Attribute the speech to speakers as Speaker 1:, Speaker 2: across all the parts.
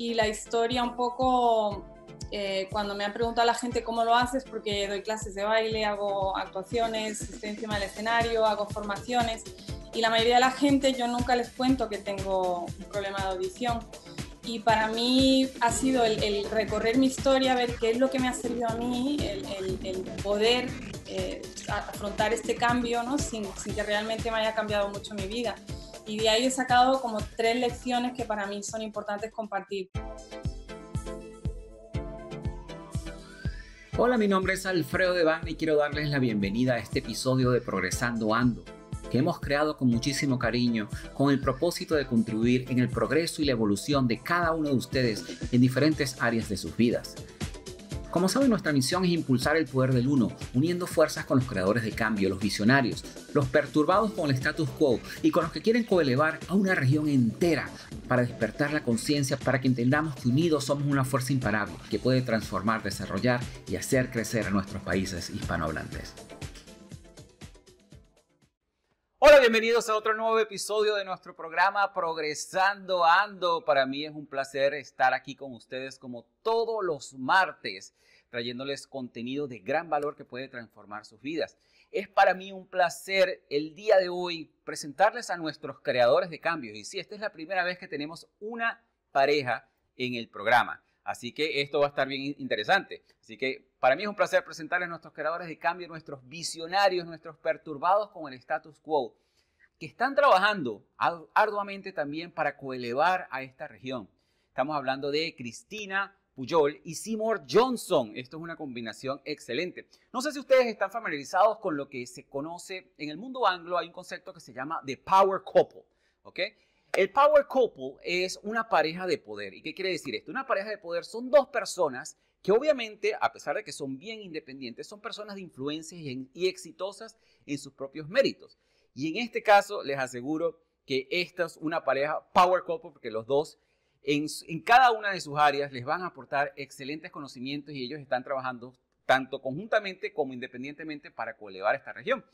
Speaker 1: y la historia un poco, eh, cuando me han preguntado a la gente cómo lo haces, porque doy clases de baile, hago actuaciones, estoy encima del escenario, hago formaciones y la mayoría de la gente yo nunca les cuento que tengo un problema de audición. Y para mí ha sido el, recorrer mi historia, ver qué es lo que me ha servido a mí, el, poder eh, afrontar este cambio ¿no? sin, sin que realmente me haya cambiado mucho mi vida. Y de ahí he sacado como tres lecciones que para mí son importantes compartir.
Speaker 2: Hola, mi nombre es Alfredo Devane y quiero darles la bienvenida a este episodio de Progresando Ando que hemos creado con muchísimo cariño, con el propósito de contribuir en el progreso y la evolución de cada uno de ustedes en diferentes áreas de sus vidas. Como saben, nuestra misión es impulsar el poder del uno, uniendo fuerzas con los creadores de cambio, los visionarios, los perturbados con el status quo y con los que quieren coelevar a una región entera para despertar la conciencia, para que entendamos que unidos somos una fuerza imparable que puede transformar, desarrollar y hacer crecer a nuestros países hispanohablantes. Hola, bienvenidos a otro nuevo episodio de nuestro programa Progresando Ando. Para mí es un placer estar aquí con ustedes como todos los martes, trayéndoles contenido de gran valor que puede transformar sus vidas. Es para mí un placer el día de hoy presentarles a nuestros creadores de cambios. Y sí, esta es la primera vez que tenemos una pareja en el programa. Así que esto va a estar bien interesante. Así que para mí es un placer presentarles a nuestros creadores de cambio, nuestros visionarios, nuestros perturbados con el status quo, que están trabajando arduamente también para coelevar a esta región. Estamos hablando de Cristina Puyol y Seymour Johnson. Esto es una combinación excelente. No sé si ustedes están familiarizados con lo que se conoce en el mundo anglo. Hay un concepto que se llama The Power Couple. ¿ok? El Power Couple es una pareja de poder. ¿Y qué quiere decir esto? Una pareja de poder son dos personas que obviamente, a pesar de que son bien independientes, son personas de influencia y, exitosas en sus propios méritos. Y en este caso, les aseguro que esta es una pareja Power Couple porque los dos en, en, cada una de sus áreas les van a aportar excelentes conocimientos y ellos están trabajando tanto conjuntamente como independientemente para coelevar esta región.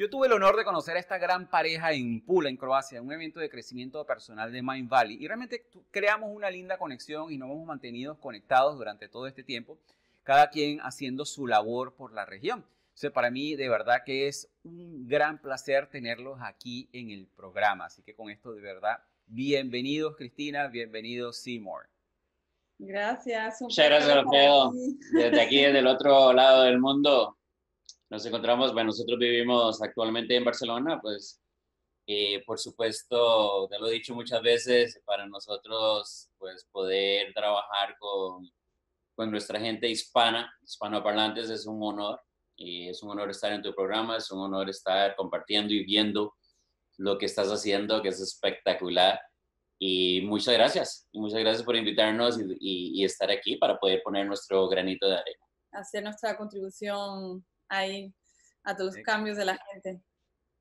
Speaker 2: Yo tuve el honor de conocer a esta gran pareja en Pula, en Croacia, en un evento de crecimiento personal de Mind Valley. Y realmente creamos una linda conexión y nos hemos mantenido conectados durante todo este tiempo, cada quien haciendo su labor por la región. O sea, para mí de verdad que es un gran placer tenerlos aquí en el programa. Así que con esto de verdad, bienvenidos Cristina, bienvenidos Seymour.
Speaker 1: Gracias.
Speaker 3: Muchas gracias, Alfredo. Desde aquí, desde el otro lado del mundo, nos encontramos, bueno, nosotros vivimos actualmente en Barcelona, pues eh, por supuesto, te lo he dicho muchas veces, para nosotros pues poder trabajar con, con nuestra gente hispana, hispanoparlantes, es un honor. Y es un honor estar en tu programa, es un honor estar compartiendo y viendo lo que estás haciendo, que es espectacular. Y muchas gracias, y muchas gracias por invitarnos y, y estar aquí para poder poner nuestro granito de arena.
Speaker 1: Hacer nuestra contribución ahí a todos los cambios de la gente.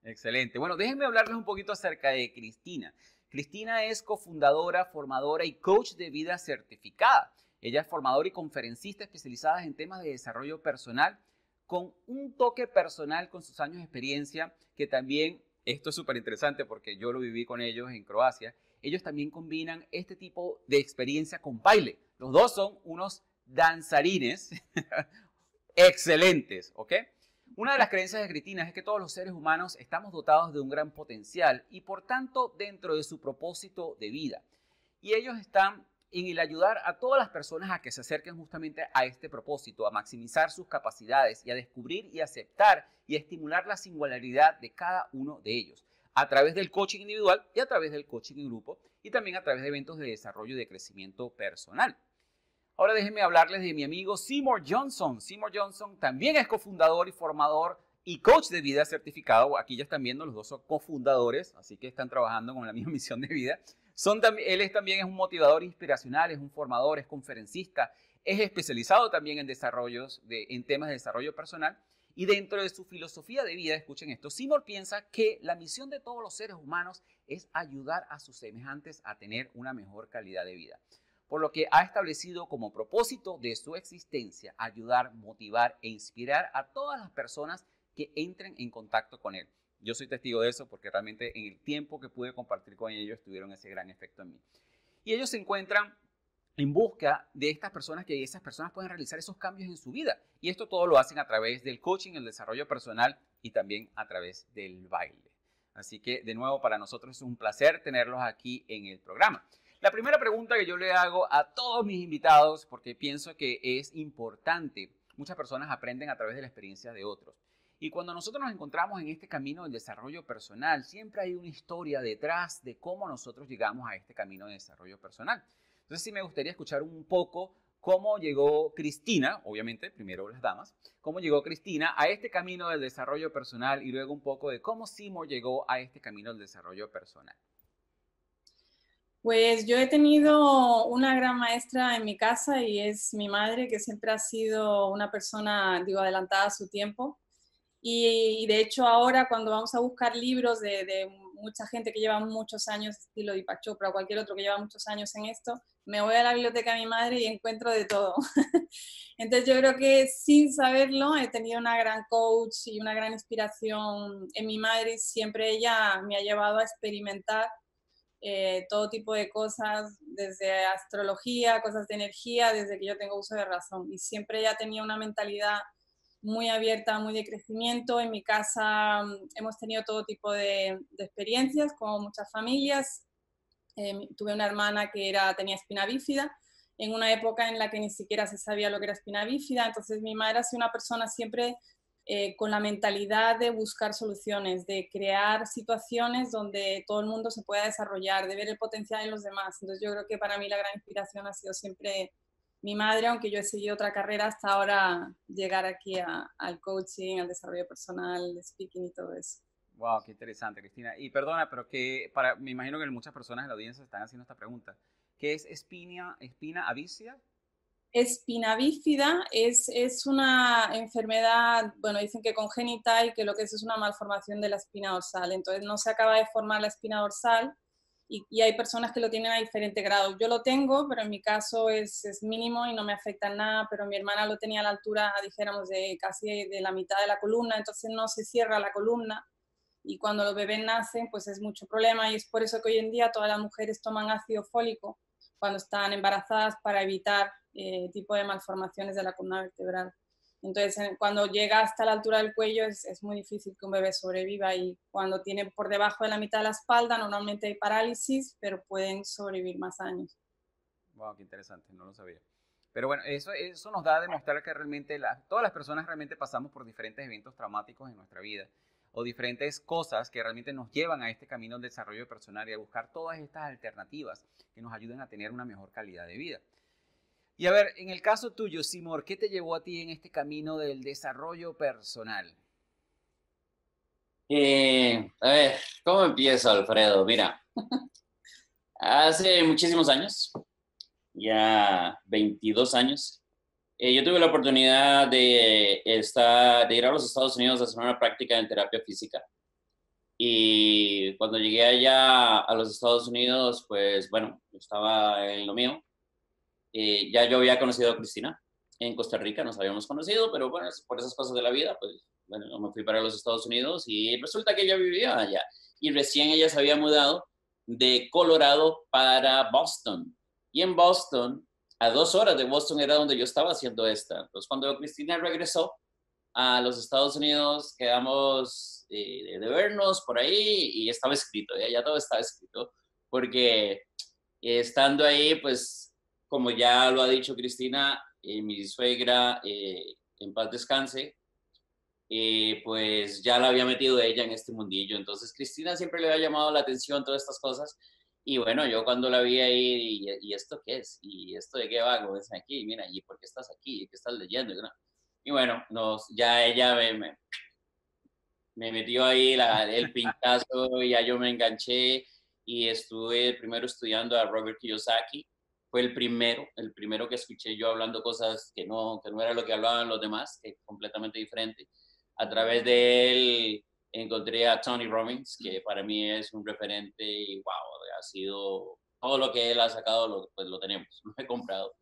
Speaker 2: Excelente. Bueno, déjenme hablarles un poquito acerca de Cristina. Cristina es cofundadora, formadora y coach de vida certificada. Ella es formadora y conferencista especializada en temas de desarrollo personal con un toque personal con sus años de experiencia que también, esto es súper interesante porque yo lo viví con ellos en Croacia, ellos también combinan este tipo de experiencia con baile. Los dos son unos danzarines, excelentes, ¿ok? Una de las creencias de Cristina es que todos los seres humanos estamos dotados de un gran potencial y por tanto dentro de su propósito de vida. Y ellos están en el ayudar a todas las personas a que se acerquen justamente a este propósito, a maximizar sus capacidades y a descubrir y aceptar y estimular la singularidad de cada uno de ellos, a través del coaching individual y a través del coaching en grupo y también a través de eventos de desarrollo y de crecimiento personal. Ahora déjenme hablarles de mi amigo Seymour Johnson. Seymour Johnson también es cofundador y formador y coach de vida certificado. Aquí ya están viendo, los dos cofundadores, así que están trabajando con la misma misión de vida. Son, él es, también es un motivador inspiracional, es un formador, es conferencista, es especializado también en desarrollos, de, en temas de desarrollo personal. Y dentro de su filosofía de vida, escuchen esto, Seymour piensa que la misión de todos los seres humanos es ayudar a sus semejantes a tener una mejor calidad de vida por lo que ha establecido como propósito de su existencia ayudar, motivar e inspirar a todas las personas que entren en contacto con él. Yo soy testigo de eso porque realmente en el tiempo que pude compartir con ellos tuvieron ese gran efecto en mí. Y ellos se encuentran en busca de estas personas que esas personas pueden realizar esos cambios en su vida. Y esto todo lo hacen a través del coaching, el desarrollo personal y también a través del baile. Así que de nuevo para nosotros es un placer tenerlos aquí en el programa. La primera pregunta que yo le hago a todos mis invitados, porque pienso que es importante, muchas personas aprenden a través de la experiencia de otros. Y cuando nosotros nos encontramos en este camino del desarrollo personal, siempre hay una historia detrás de cómo nosotros llegamos a este camino de desarrollo personal. Entonces sí me gustaría escuchar un poco cómo llegó Cristina, obviamente, primero las damas, cómo llegó Cristina a este camino del desarrollo personal y luego un poco de cómo Simo llegó a este camino del desarrollo personal.
Speaker 1: Pues yo he tenido una gran maestra en mi casa y es mi madre, que siempre ha sido una persona, digo, adelantada a su tiempo. Y, de hecho ahora cuando vamos a buscar libros de, mucha gente que lleva muchos años, estilo Deepak Chopra o cualquier otro que lleva muchos años en esto, me voy a la biblioteca de mi madre y encuentro de todo. Entonces yo creo que sin saberlo he tenido una gran coach y una gran inspiración en mi madre y siempre ella me ha llevado a experimentar eh, todo tipo de cosas, desde astrología, cosas de energía, desde que yo tengo uso de razón. Y siempre ella tenía una mentalidad muy abierta, muy de crecimiento. En mi casa mm, hemos tenido todo tipo de, experiencias, como muchas familias. Eh, tuve una hermana que era, tenía espina bífida, en una época en la que ni siquiera se sabía lo que era espina bífida. Entonces mi madre ha sido una persona siempre eh, con la mentalidad de buscar soluciones, de crear situaciones donde todo el mundo se pueda desarrollar, de ver el potencial en los demás. Entonces yo creo que para mí la gran inspiración ha sido siempre mi madre, aunque yo he seguido otra carrera hasta ahora, llegar aquí al coaching, al desarrollo personal, al speaking y todo eso.
Speaker 2: Wow, qué interesante, Cristina. Y perdona, pero que para, me imagino que muchas personas en la audiencia están haciendo esta pregunta. ¿Qué es espina, espina avicia?
Speaker 1: Espina bífida es, es, una enfermedad, bueno, dicen que congénita y que lo que es es una malformación de la espina dorsal. Entonces no se acaba de formar la espina dorsal y, y hay personas que lo tienen a diferente grado. Yo lo tengo, pero en mi caso es, es, mínimo y no me afecta en nada, pero mi hermana lo tenía a la altura, dijéramos, de casi de la mitad de la columna, entonces no se cierra la columna y cuando los bebés nacen, pues es mucho problema y es por eso que hoy en día todas las mujeres toman ácido fólico cuando están embarazadas para evitar eh, tipo de malformaciones de la columna vertebral. Entonces, cuando llega hasta la altura del cuello es, es, muy difícil que un bebé sobreviva y cuando tiene por debajo de la mitad de la espalda normalmente hay parálisis, pero pueden sobrevivir más años.
Speaker 2: Wow, qué interesante, no lo sabía. Pero bueno, eso, eso nos da a demostrar que realmente la, todas las personas realmente pasamos por diferentes eventos traumáticos en nuestra vida o diferentes cosas que realmente nos llevan a este camino del desarrollo personal y a buscar todas estas alternativas que nos ayuden a tener una mejor calidad de vida. Y a ver, en el caso tuyo, Simor, ¿qué te llevó a ti en este camino del desarrollo personal?
Speaker 3: Eh, a ver, ¿cómo empiezo, Alfredo? Mira, hace muchísimos años, ya 22 años, eh, yo tuve la oportunidad de, estar, de ir a los Estados Unidos a hacer una práctica en terapia física. Y cuando llegué allá a los Estados Unidos, pues bueno, estaba en lo mío. Eh, ya yo había conocido a Cristina en Costa Rica, nos habíamos conocido, pero bueno, por esas cosas de la vida, pues bueno, me fui para los Estados Unidos y resulta que ella vivía allá. Y recién ella se había mudado de Colorado para Boston. Y en Boston a dos horas de Boston era donde yo estaba haciendo esta. Entonces, cuando Cristina regresó a los Estados Unidos, quedamos eh, de vernos por ahí y estaba escrito, ya, todo estaba escrito, porque eh, estando ahí, pues, como ya lo ha dicho Cristina, eh, mi suegra, en paz descanse, pues ya la había metido ella en este mundillo. Entonces, Cristina siempre le había llamado la atención todas estas cosas y bueno, yo cuando la vi ahí, ¿y, esto qué es? ¿Y esto de qué va? Como dicen aquí, mira, ¿y por qué estás aquí? ¿Qué estás leyendo? Y bueno, nos, ya ella me, me, metió ahí la, el pintazo y ya yo me enganché y estuve primero estudiando a Robert Kiyosaki. Fue el primero, el primero que escuché yo hablando cosas que no, que no era lo que hablaban los demás, que completamente diferente. A través de él encontré a Tony Robbins, que para mí es un referente y wow, ha sido todo lo que él ha sacado, lo, pues lo tenemos, lo he comprado.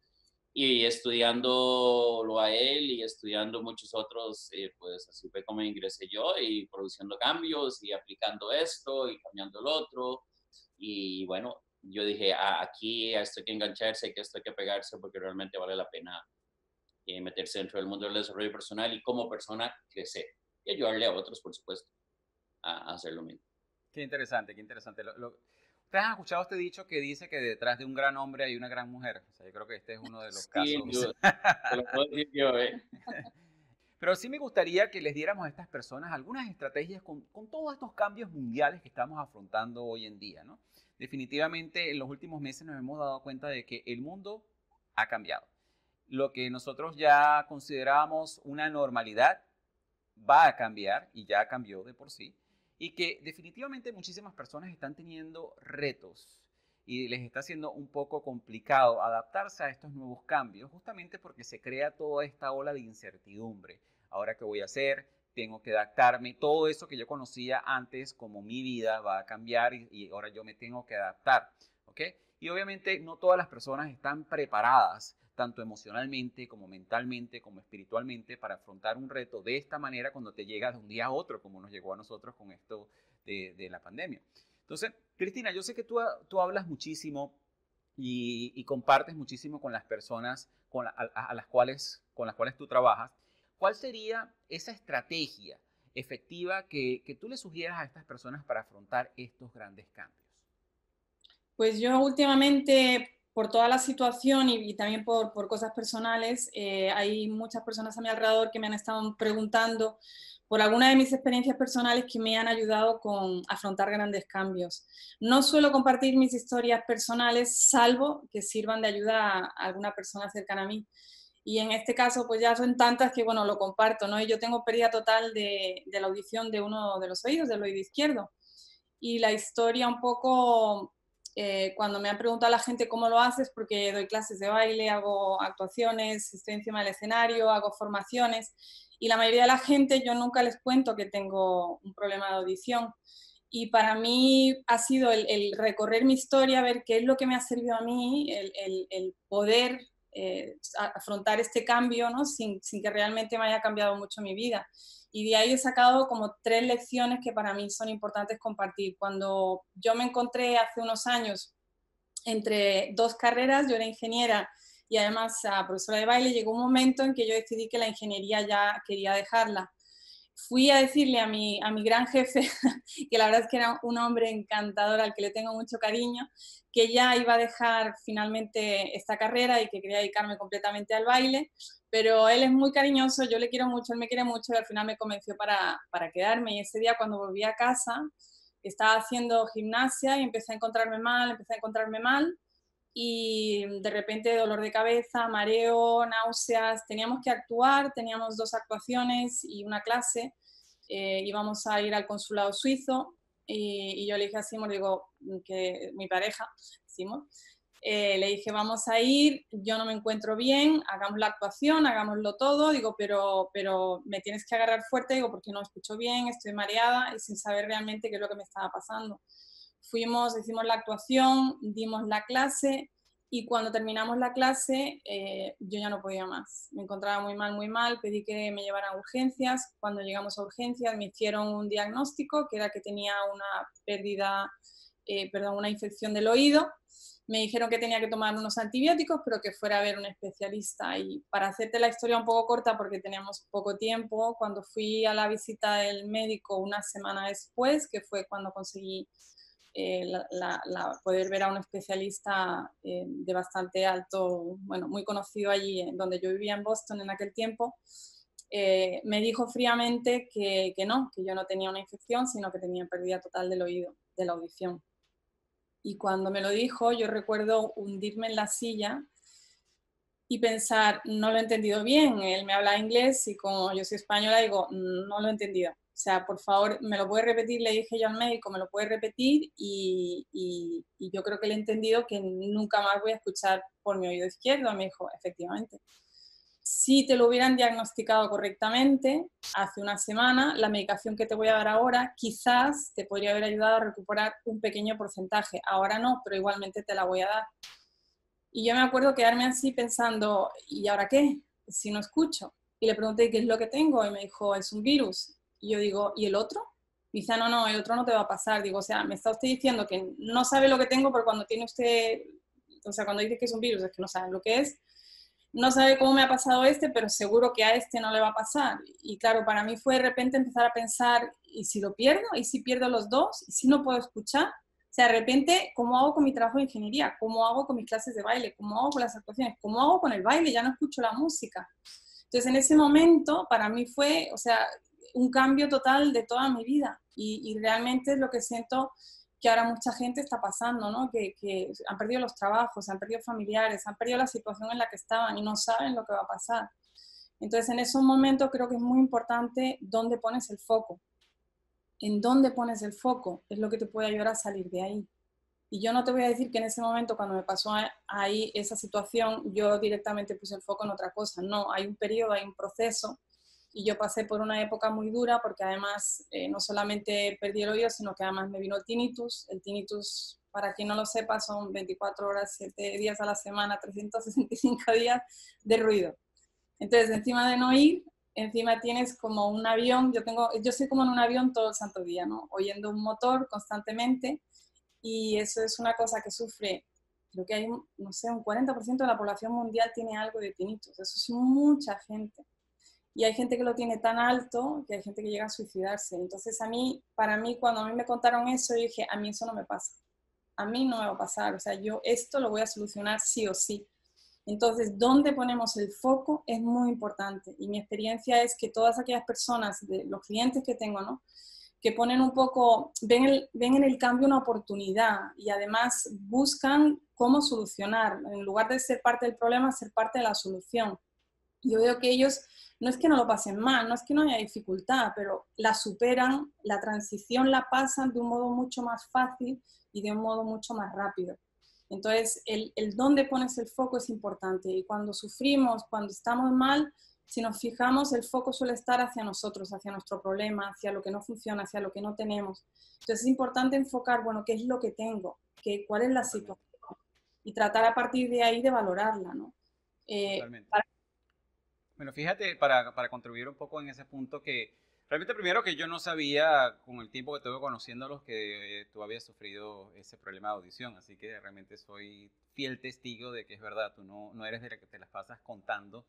Speaker 3: Y estudiándolo a él y estudiando muchos otros, eh, pues así fue como ingresé yo y produciendo cambios y aplicando esto y cambiando el otro. Y bueno, yo dije, ah, aquí esto hay que engancharse, que esto hay que pegarse porque realmente vale la pena eh, meterse dentro del mundo del desarrollo personal y como persona crecer y ayudarle a otros, por supuesto, a, hacer lo mismo.
Speaker 2: Qué interesante, qué interesante. ¿Ustedes han escuchado este dicho que dice que detrás de un gran hombre hay una gran mujer? O sea, yo creo que este es uno de los sí, casos. lo puedo decir yo, ¿eh? Pero sí me gustaría que les diéramos a estas personas algunas estrategias con, con, todos estos cambios mundiales que estamos afrontando hoy en día. ¿no? Definitivamente en los últimos meses nos hemos dado cuenta de que el mundo ha cambiado. Lo que nosotros ya considerábamos una normalidad va a cambiar y ya cambió de por sí. Y que definitivamente muchísimas personas están teniendo retos y les está siendo un poco complicado adaptarse a estos nuevos cambios, justamente porque se crea toda esta ola de incertidumbre. Ahora, ¿qué voy a hacer? Tengo que adaptarme. Todo eso que yo conocía antes como mi vida va a cambiar y, ahora yo me tengo que adaptar. ¿Ok? Y obviamente no todas las personas están preparadas, tanto emocionalmente como mentalmente, como espiritualmente, para afrontar un reto de esta manera cuando te llega de un día a otro, como nos llegó a nosotros con esto de, de la pandemia. Entonces, Cristina, yo sé que tú, tú hablas muchísimo y, compartes muchísimo con las personas con a, las cuales, con las cuales tú trabajas. ¿Cuál sería esa estrategia efectiva que, que tú le sugieras a estas personas para afrontar estos grandes cambios?
Speaker 1: Pues yo últimamente, por toda la situación y, también por, por, cosas personales, eh, hay muchas personas a mi alrededor que me han estado preguntando por alguna de mis experiencias personales que me han ayudado con afrontar grandes cambios. No suelo compartir mis historias personales, salvo que sirvan de ayuda a alguna persona cercana a mí. Y en este caso, pues ya son tantas que, bueno, lo comparto, ¿no? Y yo tengo pérdida total de, de la audición de uno de los oídos, del oído izquierdo. Y la historia un poco, eh, cuando me han preguntado la gente cómo lo haces, porque doy clases de baile, hago actuaciones, estoy encima del escenario, hago formaciones, y la mayoría de la gente yo nunca les cuento que tengo un problema de audición. Y para mí ha sido el, recorrer mi historia, ver qué es lo que me ha servido a mí, el, poder eh, afrontar este cambio ¿no? sin, sin, que realmente me haya cambiado mucho mi vida. Y de ahí he sacado como tres lecciones que para mí son importantes compartir. Cuando yo me encontré hace unos años entre dos carreras, yo era ingeniera y además a profesora de baile, llegó un momento en que yo decidí que la ingeniería ya quería dejarla. Fui a decirle a mi, a mi gran jefe, que la verdad es que era un hombre encantador al que le tengo mucho cariño, que ya iba a dejar finalmente esta carrera y que quería dedicarme completamente al baile, pero él es muy cariñoso, yo le quiero mucho, él me quiere mucho y al final me convenció para, para quedarme. Y ese día cuando volví a casa, estaba haciendo gimnasia y empecé a encontrarme mal, empecé a encontrarme mal y de repente dolor de cabeza, mareo, náuseas, teníamos que actuar, teníamos dos actuaciones y una clase, eh, íbamos a ir al consulado suizo y, yo le dije a Simón, digo, que mi pareja, Simón, eh, le dije, vamos a ir, yo no me encuentro bien, hagamos la actuación, hagámoslo todo, digo, pero, pero me tienes que agarrar fuerte, digo, porque no escucho bien, estoy mareada y sin saber realmente qué es lo que me estaba pasando. Fuimos, hicimos la actuación, dimos la clase y cuando terminamos la clase eh, yo ya no podía más. Me encontraba muy mal, muy mal, pedí que me llevaran a urgencias. Cuando llegamos a urgencias me hicieron un diagnóstico que era que tenía una pérdida, eh, perdón, una infección del oído. Me dijeron que tenía que tomar unos antibióticos, pero que fuera a ver un especialista. Y para hacerte la historia un poco corta, porque teníamos poco tiempo, cuando fui a la visita del médico una semana después, que fue cuando conseguí eh, la, poder ver a un especialista eh, de bastante alto, bueno, muy conocido allí, en donde yo vivía en Boston en aquel tiempo, eh, me dijo fríamente que, que, no, que yo no tenía una infección, sino que tenía pérdida total del oído, de la audición. Y cuando me lo dijo, yo recuerdo hundirme en la silla y pensar, no lo he entendido bien, él me habla inglés y como yo soy española, digo, no lo he entendido. O sea, por favor, me lo puede repetir, le dije yo al médico, me lo puede repetir y, y, yo creo que le he entendido que nunca más voy a escuchar por mi oído izquierdo. Me dijo, efectivamente. Si te lo hubieran diagnosticado correctamente hace una semana, la medicación que te voy a dar ahora quizás te podría haber ayudado a recuperar un pequeño porcentaje. Ahora no, pero igualmente te la voy a dar. Y yo me acuerdo quedarme así pensando, ¿y ahora qué? Si no escucho. Y le pregunté qué es lo que tengo y me dijo, es un virus. Y yo digo, ¿y el otro? dice, no, no, el otro no te va a pasar. Digo, o sea, me está usted diciendo que no sabe lo que tengo, pero cuando tiene usted, o sea, cuando dice que es un virus, es que no sabe lo que es. No sabe cómo me ha pasado este, pero seguro que a este no le va a pasar. Y claro, para mí fue de repente empezar a pensar, ¿y si lo pierdo? ¿Y si pierdo los dos? ¿Y si no puedo escuchar? O sea, de repente, ¿cómo hago con mi trabajo de ingeniería? ¿Cómo hago con mis clases de baile? ¿Cómo hago con las actuaciones? ¿Cómo hago con el baile? Ya no escucho la música. Entonces, en ese momento, para mí fue, o sea, un cambio total de toda mi vida y, realmente es lo que siento que ahora mucha gente está pasando, ¿no? Que, que, han perdido los trabajos, han perdido familiares, han perdido la situación en la que estaban y no saben lo que va a pasar. Entonces, en ese momento creo que es muy importante dónde pones el foco. En dónde pones el foco es lo que te puede ayudar a salir de ahí. Y yo no te voy a decir que en ese momento, cuando me pasó ahí esa situación, yo directamente puse el foco en otra cosa. No, hay un periodo, hay un proceso y yo pasé por una época muy dura porque además eh, no solamente perdí el oído, sino que además me vino el tinnitus. El tinnitus, para quien no lo sepa, son 24 horas, 7 días a la semana, 365 días de ruido. Entonces, encima de no ir, encima tienes como un avión, yo, tengo, yo soy como en un avión todo el santo día, ¿no? Oyendo un motor constantemente y eso es una cosa que sufre, creo que hay, no sé, un 40% de la población mundial tiene algo de tinnitus, eso es mucha gente y hay gente que lo tiene tan alto que hay gente que llega a suicidarse. Entonces a mí, para mí, cuando a mí me contaron eso, dije, a mí eso no me pasa. A mí no me va a pasar. O sea, yo esto lo voy a solucionar sí o sí. Entonces, dónde ponemos el foco es muy importante. Y mi experiencia es que todas aquellas personas, de los clientes que tengo, ¿no? que ponen un poco, ven, ven en el cambio una oportunidad y además buscan cómo solucionar. En lugar de ser parte del problema, ser parte de la solución. Yo veo que ellos no es que no lo pasen mal, no es que no haya dificultad, pero la superan, la transición la pasan de un modo mucho más fácil y de un modo mucho más rápido. Entonces, el, el dónde pones el foco es importante y cuando sufrimos, cuando estamos mal, si nos fijamos, el foco suele estar hacia nosotros, hacia nuestro problema, hacia lo que no funciona, hacia lo que no tenemos. Entonces, es importante enfocar, bueno, ¿qué es lo que tengo? ¿Qué, ¿Cuál es la situación? Y tratar a partir de ahí de valorarla, ¿no?
Speaker 2: Eh, bueno, fíjate, para, para, contribuir un poco en ese punto, que realmente primero que yo no sabía con el tiempo que estuve conociéndolos que tú habías sufrido ese problema de audición, así que realmente soy fiel testigo de que es verdad, tú no, no eres de la que te las pasas contando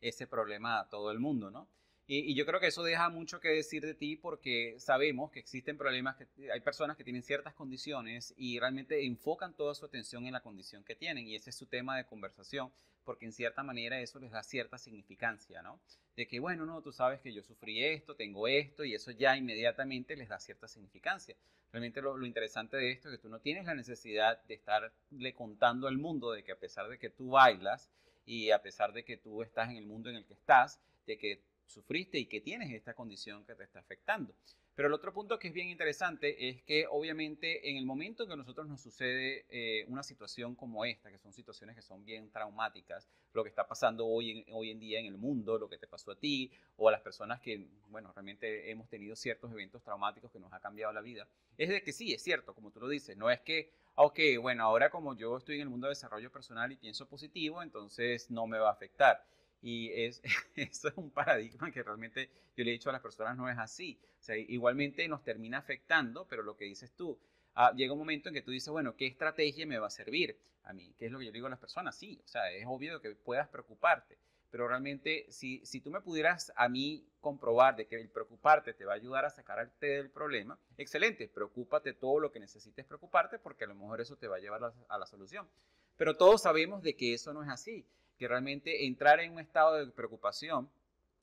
Speaker 2: ese problema a todo el mundo, ¿no? Y, yo creo que eso deja mucho que decir de ti porque sabemos que existen problemas, que hay personas que tienen ciertas condiciones y realmente enfocan toda su atención en la condición que tienen y ese es su tema de conversación porque en cierta manera eso les da cierta significancia, ¿no? De que, bueno, no, tú sabes que yo sufrí esto, tengo esto y eso ya inmediatamente les da cierta significancia. Realmente lo, lo interesante de esto es que tú no tienes la necesidad de estarle contando al mundo de que a pesar de que tú bailas y a pesar de que tú estás en el mundo en el que estás, de que sufriste y que tienes esta condición que te está afectando. Pero el otro punto que es bien interesante es que obviamente en el momento en que a nosotros nos sucede eh, una situación como esta, que son situaciones que son bien traumáticas, lo que está pasando hoy en, hoy en día en el mundo, lo que te pasó a ti o a las personas que, bueno, realmente hemos tenido ciertos eventos traumáticos que nos ha cambiado la vida, es de que sí, es cierto, como tú lo dices, no es que, ok, bueno, ahora como yo estoy en el mundo de desarrollo personal y pienso positivo, entonces no me va a afectar y es, eso es un paradigma que realmente yo le he dicho a las personas no es así. O sea, igualmente nos termina afectando, pero lo que dices tú, ah, llega un momento en que tú dices, bueno, ¿qué estrategia me va a servir a mí? ¿Qué es lo que yo digo a las personas? Sí, o sea, es obvio que puedas preocuparte, pero realmente si, si tú me pudieras a mí comprobar de que el preocuparte te va a ayudar a sacarte del problema, excelente, preocúpate todo lo que necesites preocuparte porque a lo mejor eso te va a llevar a, a la solución. Pero todos sabemos de que eso no es así que realmente entrar en un estado de preocupación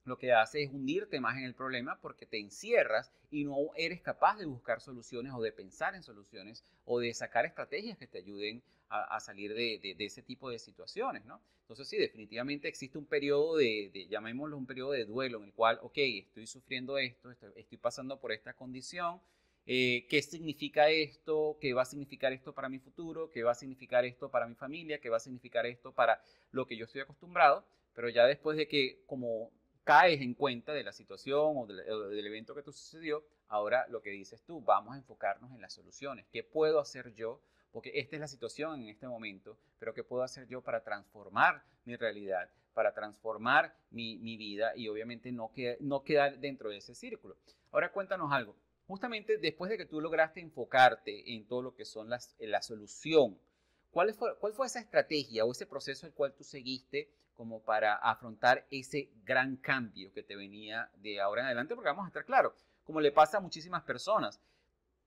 Speaker 2: lo que hace es hundirte más en el problema porque te encierras y no eres capaz de buscar soluciones o de pensar en soluciones o de sacar estrategias que te ayuden a, salir de, ese tipo de situaciones, ¿no? Entonces sí, definitivamente existe un periodo de, llamémoslo un periodo de duelo en el cual, ok, estoy sufriendo esto, estoy pasando por esta condición, eh, qué significa esto, qué va a significar esto para mi futuro, qué va a significar esto para mi familia, qué va a significar esto para lo que yo estoy acostumbrado, pero ya después de que como caes en cuenta de la situación o del, evento que te sucedió, ahora lo que dices tú, vamos a enfocarnos en las soluciones, qué puedo hacer yo, porque esta es la situación en este momento, pero qué puedo hacer yo para transformar mi realidad, para transformar mi, vida y obviamente no, no quedar dentro de ese círculo. Ahora cuéntanos algo, justamente después de que tú lograste enfocarte en todo lo que son las, la solución, ¿cuál fue, ¿cuál fue esa estrategia o ese proceso el cual tú seguiste como para afrontar ese gran cambio que te venía de ahora en adelante? Porque vamos a estar claros, como le pasa a muchísimas personas,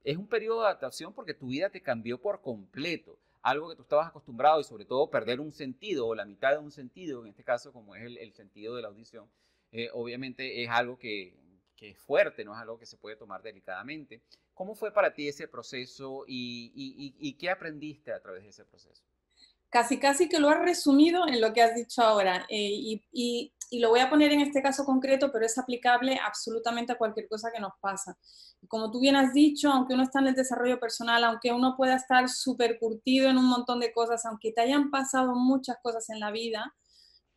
Speaker 2: es un periodo de adaptación porque tu vida te cambió por completo. Algo que tú estabas acostumbrado y sobre todo perder un sentido o la mitad de un sentido, en este caso como es el, sentido de la audición, eh, obviamente es algo que, fuerte, no es algo que se puede tomar delicadamente. ¿Cómo fue para ti ese proceso y, qué aprendiste a través de ese proceso?
Speaker 1: Casi, casi que lo has resumido en lo que has dicho ahora. Eh, y, lo voy a poner en este caso concreto, pero es aplicable absolutamente a cualquier cosa que nos pasa. Como tú bien has dicho, aunque uno está en el desarrollo personal, aunque uno pueda estar súper curtido en un montón de cosas, aunque te hayan pasado muchas cosas en la vida,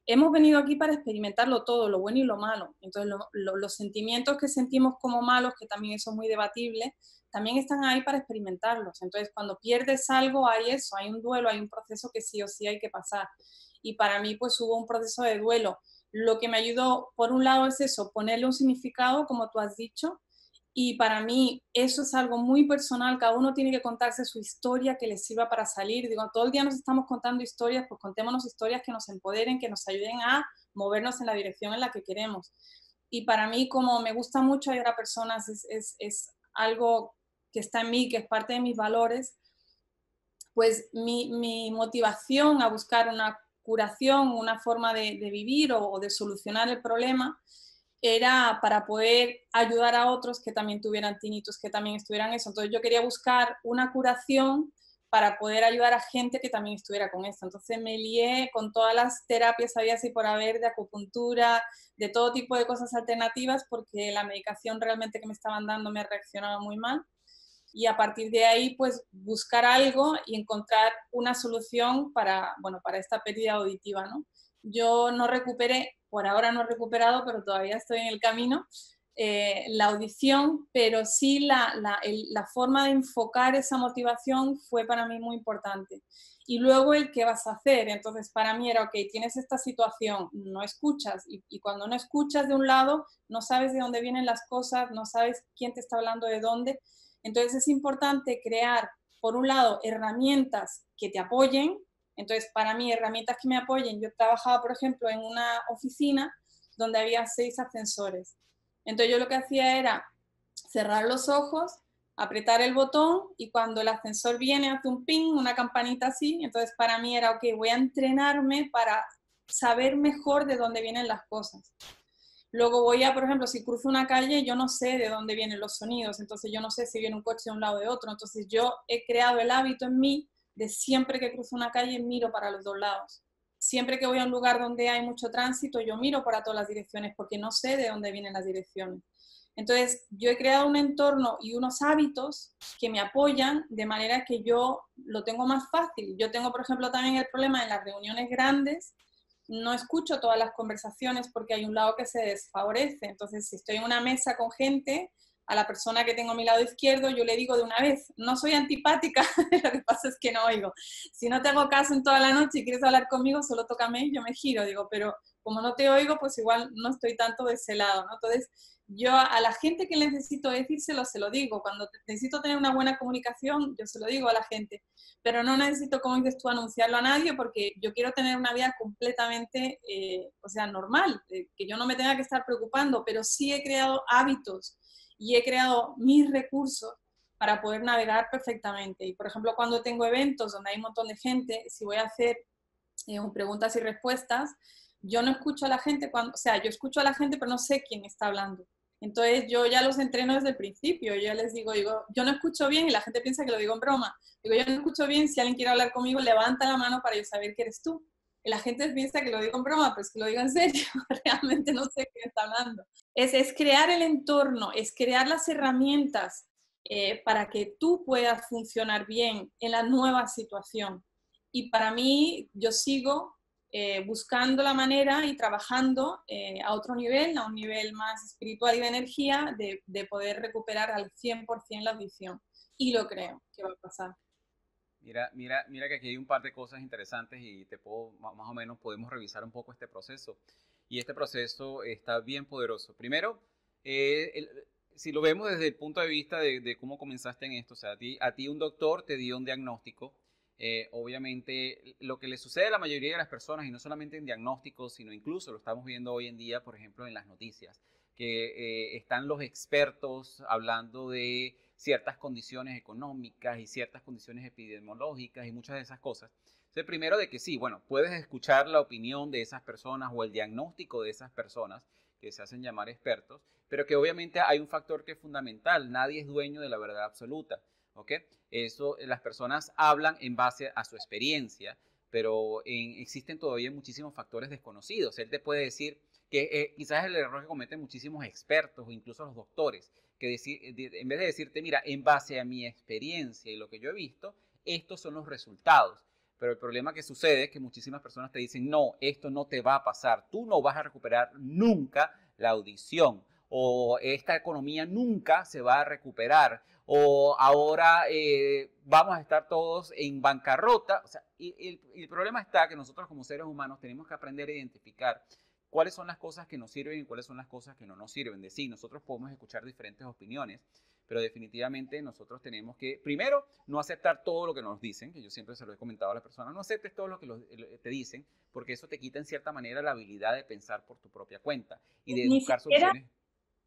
Speaker 1: hemos venido aquí para experimentarlo todo, lo bueno y lo malo. Entonces, los sentimientos que sentimos como malos, que también eso es muy debatible, también están ahí para experimentarlos. Entonces, cuando pierdes algo, hay eso, hay un duelo, hay un proceso que sí o sí hay que pasar. Y para mí, pues hubo un proceso de duelo. Lo que me ayudó, por un lado, es eso, ponerle un significado, como tú has dicho, y para mí eso es algo muy personal, cada uno tiene que contarse su historia que le sirva para salir. Digo, todo el día nos estamos contando historias, pues contémonos historias que nos empoderen, que nos ayuden a movernos en la dirección en la que queremos. Y para mí, como me gusta mucho ayudar a personas, es, es, es algo que está en mí, que es parte de mis valores, pues mi, mi motivación a buscar una curación, una forma de, vivir o de solucionar el problema, era para poder ayudar a otros que también tuvieran tinnitus, que también estuvieran eso. Entonces yo quería buscar una curación para poder ayudar a gente que también estuviera con esto. Entonces me lié con todas las terapias, había así por haber, de acupuntura, de todo tipo de cosas alternativas, porque la medicación realmente que me estaban dando me reaccionaba muy mal. Y a partir de ahí, pues buscar algo y encontrar una solución para, bueno, para esta pérdida auditiva, ¿no? Yo no recuperé por ahora no he recuperado, pero todavía estoy en el camino, eh, la audición, pero sí la, la, forma de enfocar esa motivación fue para mí muy importante. Y luego el qué vas a hacer. Entonces, para mí era, ok, tienes esta situación, no escuchas. Y, y, cuando no escuchas de un lado, no sabes de dónde vienen las cosas, no sabes quién te está hablando de dónde. Entonces, es importante crear, por un lado, herramientas que te apoyen, entonces, para mí, herramientas que me apoyen, yo trabajaba, por ejemplo, en una oficina donde había seis ascensores. Entonces, yo lo que hacía era cerrar los ojos, apretar el botón y cuando el ascensor viene hace un ping, una campanita así. Entonces, para mí era, ok, voy a entrenarme para saber mejor de dónde vienen las cosas. Luego voy a, por ejemplo, si cruzo una calle, yo no sé de dónde vienen los sonidos, entonces yo no sé si viene un coche de un lado de otro. Entonces yo he creado el hábito en mí de siempre que cruzo una calle miro para los dos lados. Siempre que voy a un lugar donde hay mucho tránsito, yo miro para todas las direcciones porque no sé de dónde vienen las direcciones. Entonces, yo he creado un entorno y unos hábitos que me apoyan de manera que yo lo tengo más fácil. Yo tengo, por ejemplo, también el problema en las reuniones grandes, no escucho todas las conversaciones porque hay un lado que se desfavorece. Entonces, si estoy en una mesa con gente, a la persona que tengo a mi lado izquierdo, yo le digo de una vez, no soy antipática, lo que pasa es que no oigo. Si no te hago caso en toda la noche y quieres hablar conmigo, solo tócame yo me giro, digo, pero como no te oigo, pues igual no estoy tanto de ese lado. Entonces, yo a la gente que necesito decírselo, se lo digo. Cuando necesito tener una buena comunicación, yo se lo digo a la gente. Pero no necesito, como dices tú, anunciarlo a nadie porque yo quiero tener una vida completamente, eh, o sea, normal, eh, que yo no me tenga que estar preocupando, pero sí he creado hábitos y he creado mis recursos para poder navegar perfectamente. Y por ejemplo, cuando tengo eventos donde hay un montón de gente, si voy a hacer eh, preguntas y respuestas, yo no escucho a la gente, cuando, o sea, yo escucho a la gente, pero no sé quién está hablando. Entonces yo ya los entreno desde el principio, yo les digo, digo, yo no escucho bien y la gente piensa que lo digo en broma. Digo, yo no escucho bien, si alguien quiere hablar conmigo, levanta la mano para yo saber que eres tú la gente piensa que lo digo en broma, pues que lo digo en serio, realmente no sé qué está hablando. Es, es crear el entorno, es crear las herramientas eh, para que tú puedas funcionar bien en la nueva situación. Y para mí, yo sigo eh, buscando la manera y trabajando eh, a otro nivel, a un nivel más espiritual y de energía, de, de poder recuperar al 100% la visión. Y lo creo que va a pasar.
Speaker 2: Mira, mira, mira que aquí hay un par de cosas interesantes y te puedo, más o menos podemos revisar un poco este proceso. Y este proceso está bien poderoso. Primero, eh, si lo vemos desde el punto de vista de, cómo comenzaste en esto, o sea, a ti, un doctor te dio un diagnóstico, eh, obviamente lo que le sucede a la mayoría de las personas, y no solamente en diagnósticos, sino incluso lo estamos viendo hoy en día, por ejemplo, en las noticias, que eh, están los expertos hablando de ciertas condiciones económicas y ciertas condiciones epidemiológicas y muchas de esas cosas. Entonces, primero de que sí, bueno, puedes escuchar la opinión de esas personas o el diagnóstico de esas personas que se hacen llamar expertos, pero que obviamente hay un factor que es fundamental, nadie es dueño de la verdad absoluta. ¿ok? Eso, las personas hablan en base a su experiencia, pero existen todavía muchísimos factores desconocidos. Él te puede decir que eh, quizás es el error que cometen muchísimos expertos o incluso los doctores, que decir, en vez de decirte, mira, en base a mi experiencia y lo que yo he visto, estos son los resultados. Pero el problema que sucede es que muchísimas personas te dicen, no, esto no te va a pasar, tú no vas a recuperar nunca la audición o esta economía nunca se va a recuperar, o ahora eh, vamos a estar todos en bancarrota. O sea, y, el, problema está que nosotros como seres humanos tenemos que aprender a identificar cuáles son las cosas que nos sirven y cuáles son las cosas que no nos sirven. De sí, nosotros podemos escuchar diferentes opiniones, pero definitivamente nosotros tenemos que, primero, no aceptar todo lo que nos dicen, que yo siempre se lo he comentado a las personas, no aceptes todo lo que te dicen, porque eso te quita en cierta manera la habilidad de pensar por tu propia cuenta y de buscar soluciones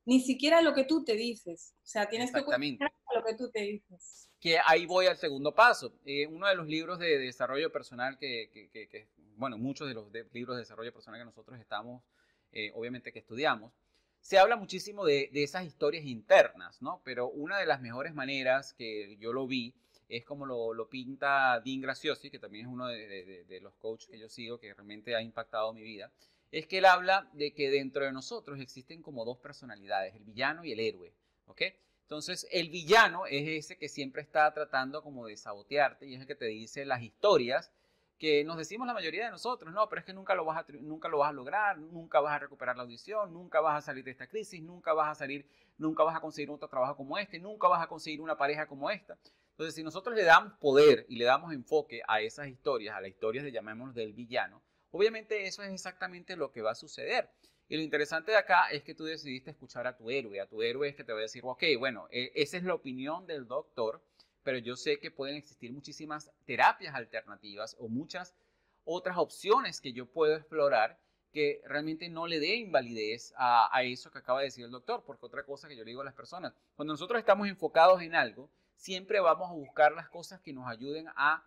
Speaker 1: ni siquiera lo que tú te dices. O sea, tienes que cuestionar lo que tú te dices.
Speaker 2: Que ahí voy al segundo paso. Eh, uno de los libros de, desarrollo personal que, que, que, bueno, muchos de los libros de desarrollo personal que nosotros estamos, eh, obviamente que estudiamos, se habla muchísimo de, esas historias internas, ¿no? Pero una de las mejores maneras que yo lo vi es como lo, lo pinta Dean Graciosi, que también es uno de, de los coaches que yo sigo, que realmente ha impactado mi vida es que él habla de que dentro de nosotros existen como dos personalidades, el villano y el héroe, ¿ok? Entonces, el villano es ese que siempre está tratando como de sabotearte y es el que te dice las historias que nos decimos la mayoría de nosotros, no, pero es que nunca lo vas a, nunca lo vas a lograr, nunca vas a recuperar la audición, nunca vas a salir de esta crisis, nunca vas a salir, nunca vas a conseguir otro trabajo como este, nunca vas a conseguir una pareja como esta. Entonces, si nosotros le damos poder y le damos enfoque a esas historias, a las historias de llamémoslo del villano, Obviamente eso es exactamente lo que va a suceder. Y lo interesante de acá es que tú decidiste escuchar a tu héroe. A tu héroe es que te va a decir, ok, bueno, e, esa es la opinión del doctor, pero yo sé que pueden existir muchísimas terapias alternativas o muchas otras opciones que yo puedo explorar que realmente no le dé invalidez a, a, eso que acaba de decir el doctor, porque otra cosa que yo le digo a las personas, cuando nosotros estamos enfocados en algo, siempre vamos a buscar las cosas que nos ayuden a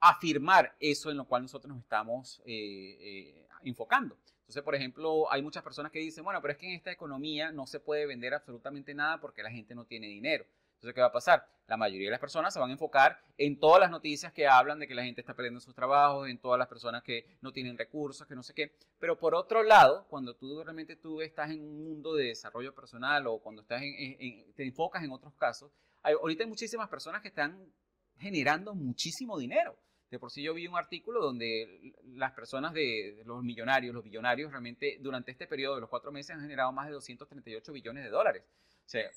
Speaker 2: afirmar eso en lo cual nosotros nos estamos eh, eh, enfocando. Entonces, por ejemplo, hay muchas personas que dicen, bueno, pero es que en esta economía no se puede vender absolutamente nada porque la gente no tiene dinero. Entonces, ¿qué va a pasar? La mayoría de las personas se van a enfocar en todas las noticias que hablan de que la gente está perdiendo sus trabajos, en todas las personas que no tienen recursos, que no sé qué. Pero por otro lado, cuando tú realmente tú estás en un mundo de desarrollo personal o cuando estás te enfocas en otros casos, ahorita hay muchísimas personas que están generando muchísimo dinero. De por sí yo vi un artículo donde las personas de, los millonarios, los billonarios, realmente durante este periodo de los cuatro meses han generado más de 238 billones de dólares.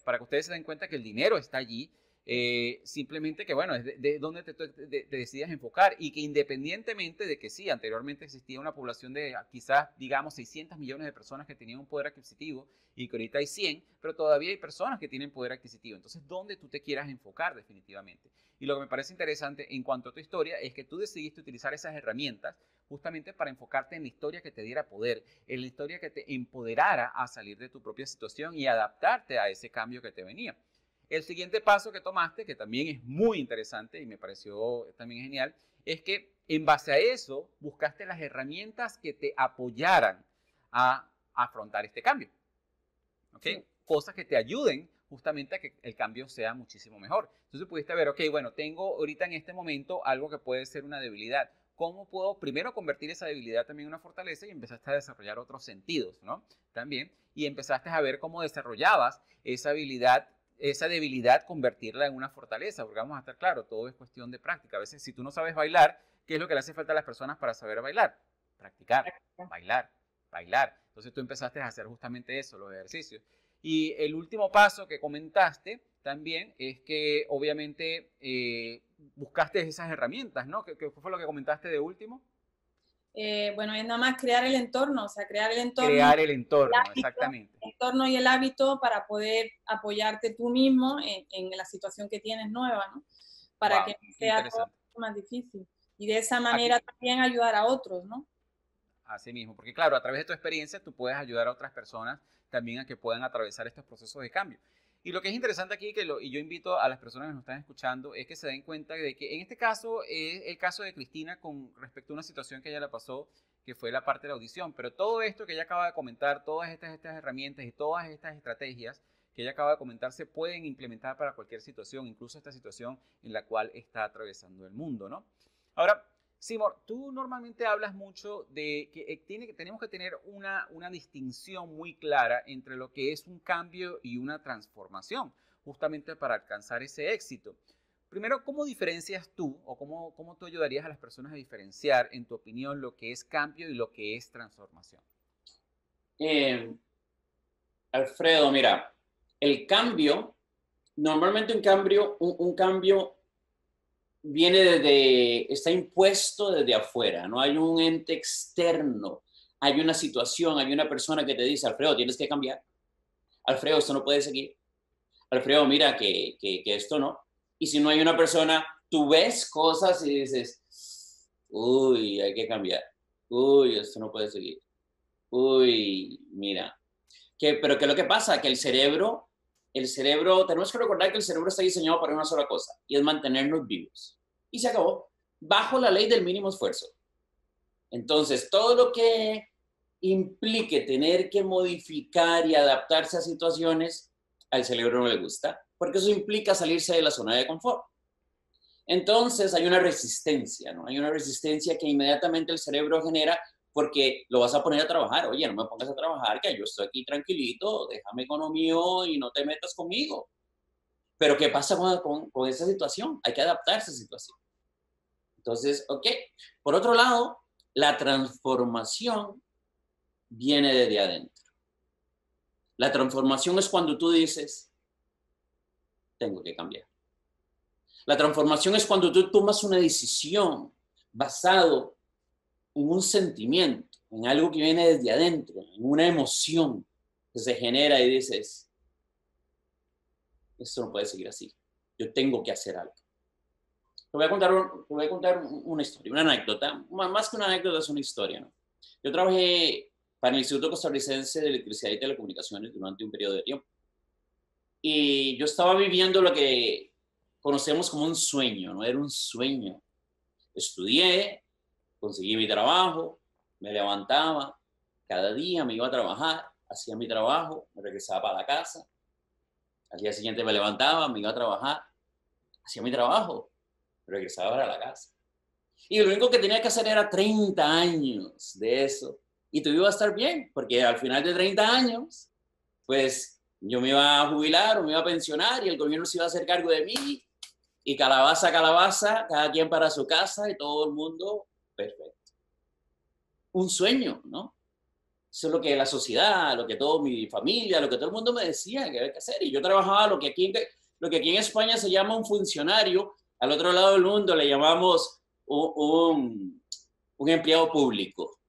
Speaker 2: Para que ustedes se den cuenta que el dinero está allí, eh, simplemente que, bueno, es de, dónde te, te, decidas enfocar y que independientemente de que sí, anteriormente existía una población de quizás, digamos, 600 millones de personas que tenían un poder adquisitivo y que ahorita hay 100, pero todavía hay personas que tienen poder adquisitivo. Entonces, ¿dónde tú te quieras enfocar definitivamente? Y lo que me parece interesante en cuanto a tu historia es que tú decidiste utilizar esas herramientas justamente para enfocarte en la historia que te diera poder, en la historia que te empoderara a salir de tu propia situación y adaptarte a ese cambio que te venía. El siguiente paso que tomaste, que también es muy interesante y me pareció también genial, es que en base a eso buscaste las herramientas que te apoyaran a afrontar este cambio. ¿Okay? Cosas que te ayuden justamente a que el cambio sea muchísimo mejor. Entonces pudiste ver, ok, bueno, tengo ahorita en este momento algo que puede ser una debilidad. ¿Cómo puedo primero convertir esa debilidad también en una fortaleza? Y empezaste a desarrollar otros sentidos, ¿no? También. Y empezaste a ver cómo desarrollabas esa habilidad esa debilidad convertirla en una fortaleza, porque vamos a estar claro, todo es cuestión de práctica. A veces si tú no sabes bailar, ¿qué es lo que le hace falta a las personas para saber bailar? Practicar, bailar, bailar. Entonces tú empezaste a hacer justamente eso, los ejercicios. Y el último paso que comentaste también es que obviamente eh, buscaste esas herramientas, ¿no? ¿Qué, fue lo que comentaste de último?
Speaker 1: Eh, bueno, es nada más crear el entorno, o sea, crear el entorno.
Speaker 2: Crear el entorno, exactamente.
Speaker 1: entorno y el hábito para poder apoyarte tú mismo en, la situación que tienes nueva, ¿no? Para que sea todo más difícil. Y de esa manera también ayudar a otros, ¿no?
Speaker 2: Así mismo, porque claro, a través de tu experiencia tú puedes ayudar a otras personas también a que puedan atravesar estos procesos de cambio. Y lo que es interesante aquí, que lo, y yo invito a las personas que nos están escuchando, es que se den cuenta de que en este caso es el caso de Cristina con respecto a una situación que ella le pasó, que fue la parte de la audición, pero todo esto que ella acaba de comentar, todas estas, estas herramientas y todas estas estrategias que ella acaba de comentar se pueden implementar para cualquier situación, incluso esta situación en la cual está atravesando el mundo, ¿no? Ahora, Simor, tú normalmente hablas mucho de que, eh, tenemos que tener una, distinción muy clara entre lo que es un cambio y una transformación, justamente para alcanzar ese éxito. Primero, ¿cómo diferencias tú o cómo, tú ayudarías a las personas a diferenciar, en tu opinión, lo que es cambio y lo que es transformación?
Speaker 3: Eh, Alfredo, mira, el cambio, normalmente un cambio, un cambio viene desde, está impuesto desde afuera, no hay un ente externo, hay una situación, hay una persona que te dice, Alfredo, tienes que cambiar. Alfredo, esto no puede seguir. Alfredo, mira que, que, esto no. Y si no hay una persona, tú ves cosas y dices, uy, hay que cambiar. Uy, esto no puede seguir. Uy, mira. Que, pero ¿qué es lo que pasa? Que el cerebro el cerebro, tenemos que recordar que el cerebro está diseñado para una sola cosa, y es mantenernos vivos. Y se acabó, bajo la ley del mínimo esfuerzo. Entonces, todo lo que implique tener que modificar y adaptarse a situaciones, al cerebro no le gusta, porque eso implica salirse de la zona de confort. Entonces hay una resistencia, ¿no? Hay una resistencia que inmediatamente el cerebro genera porque lo vas a poner a trabajar. Oye, no me pongas a trabajar, que yo estoy aquí tranquilito, déjame con lo mío y no te metas conmigo. Pero ¿qué pasa con, con, esa situación? Hay que adaptarse a esa situación. Entonces, ok. Por otro lado, la transformación viene desde adentro. La transformación es cuando tú dices, tengo que cambiar. La transformación es cuando tú tomas una decisión basado en un sentimiento, en algo que viene desde adentro, en una emoción que se genera y dices, esto no puede seguir así, yo tengo que hacer algo. Te voy a contar, voy a contar una historia, una anécdota, más que una anécdota es una historia. ¿no? Yo trabajé para el Instituto Costarricense de Electricidad y Telecomunicaciones durante un periodo de tiempo. Y yo estaba viviendo lo que conocemos como un sueño, ¿no? Era un sueño. Estudié, conseguí mi trabajo, me levantaba, cada día me iba a trabajar, hacía mi trabajo, me regresaba para la casa, al día siguiente me levantaba, me iba a trabajar, hacía mi trabajo, regresaba para la casa. Y lo único que tenía que hacer era 30 años de eso. Y tú ibas a estar bien, porque al final de 30 años, pues yo me iba a jubilar o me iba a pensionar y el gobierno se iba a hacer cargo de mí. Y calabaza, calabaza, cada quien para su casa y todo el mundo perfecto. Un sueño, ¿no? Eso es lo que la sociedad, lo que toda mi familia, lo que todo el mundo me decía que había que hacer. Y yo trabajaba lo que aquí, lo que aquí en España se llama un funcionario, al otro lado del mundo le llamamos un, empleado público.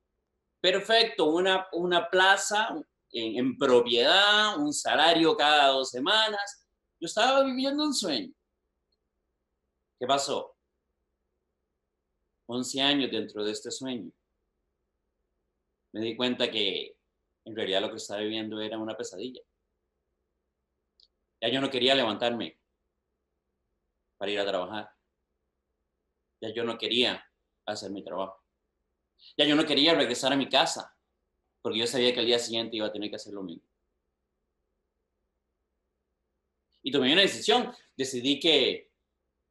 Speaker 3: Perfecto, una, una plaza en, en propiedad, un salario cada dos semanas. Yo estaba viviendo un sueño. ¿Qué pasó? 11 años dentro de este sueño, me di cuenta que en realidad lo que estaba viviendo era una pesadilla. Ya yo no quería levantarme para ir a trabajar. Ya yo no quería hacer mi trabajo. Ya yo no quería regresar a mi casa porque yo sabía que el día siguiente iba a tener que hacer lo mismo. Y tomé una decisión. Decidí que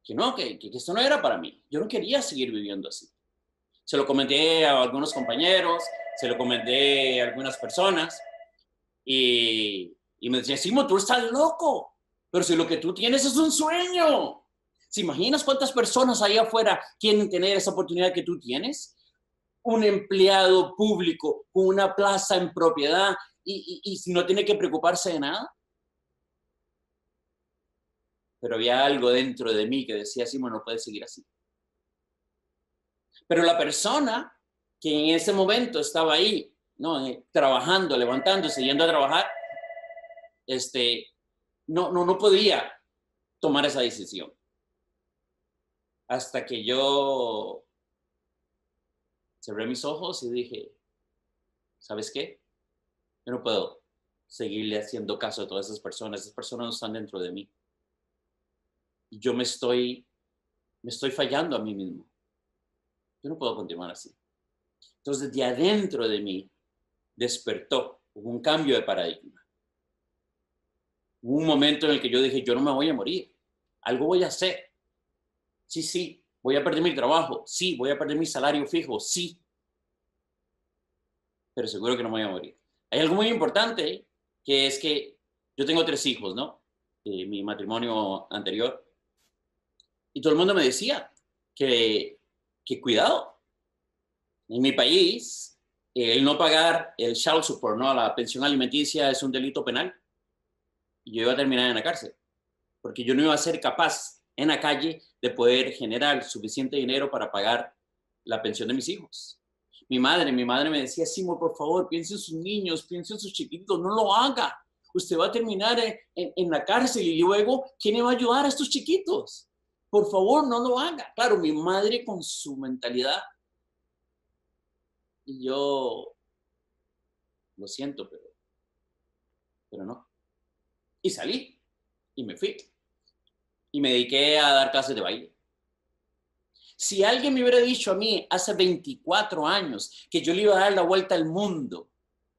Speaker 3: que no, que, que, esto no era para mí. Yo no quería seguir viviendo así. Se lo comenté a algunos compañeros, se lo comenté a algunas personas y, y me decían, Simo, tú estás loco, pero si lo que tú tienes es un sueño. ¿Se imaginas cuántas personas ahí afuera quieren tener esa oportunidad que tú tienes? Un empleado público con una plaza en propiedad y, y, y no tiene que preocuparse de nada pero había algo dentro de mí que decía, sí, no puede seguir así. Pero la persona que en ese momento estaba ahí, ¿no? Eh, trabajando, levantándose, yendo a trabajar, este, no, no, no podía tomar esa decisión. Hasta que yo cerré mis ojos y dije, ¿sabes qué? Yo no puedo seguirle haciendo caso a todas esas personas. Esas personas no están dentro de mí. Yo me estoy, me estoy fallando a mí mismo. Yo no puedo continuar así. Entonces, de adentro de mí despertó un cambio de paradigma. Hubo un momento en el que yo dije, yo no me voy a morir, algo voy a hacer. Sí, sí, voy a perder mi trabajo, sí, voy a perder mi salario fijo, sí. Pero seguro que no me voy a morir. Hay algo muy importante, que es que yo tengo tres hijos, ¿no? De mi matrimonio anterior. Y todo el mundo me decía que, que cuidado. En mi país, el no pagar el child support, ¿no? La pensión alimenticia es un delito penal y yo iba a terminar en la cárcel, porque yo no iba a ser capaz en la calle de poder generar suficiente dinero para pagar la pensión de mis hijos. Mi madre, mi madre me decía, Simón, por favor, piense en sus niños, piense en sus chiquitos, no lo haga. Usted va a terminar en, en la cárcel y luego, ¿quién va a ayudar a estos chiquitos? Por favor, no lo haga. Claro, mi madre con su mentalidad. Y yo, lo siento, pero, pero no. Y salí y me fui. Y me dediqué a dar clases de baile. Si alguien me hubiera dicho a mí hace 24 años que yo le iba a dar la vuelta al mundo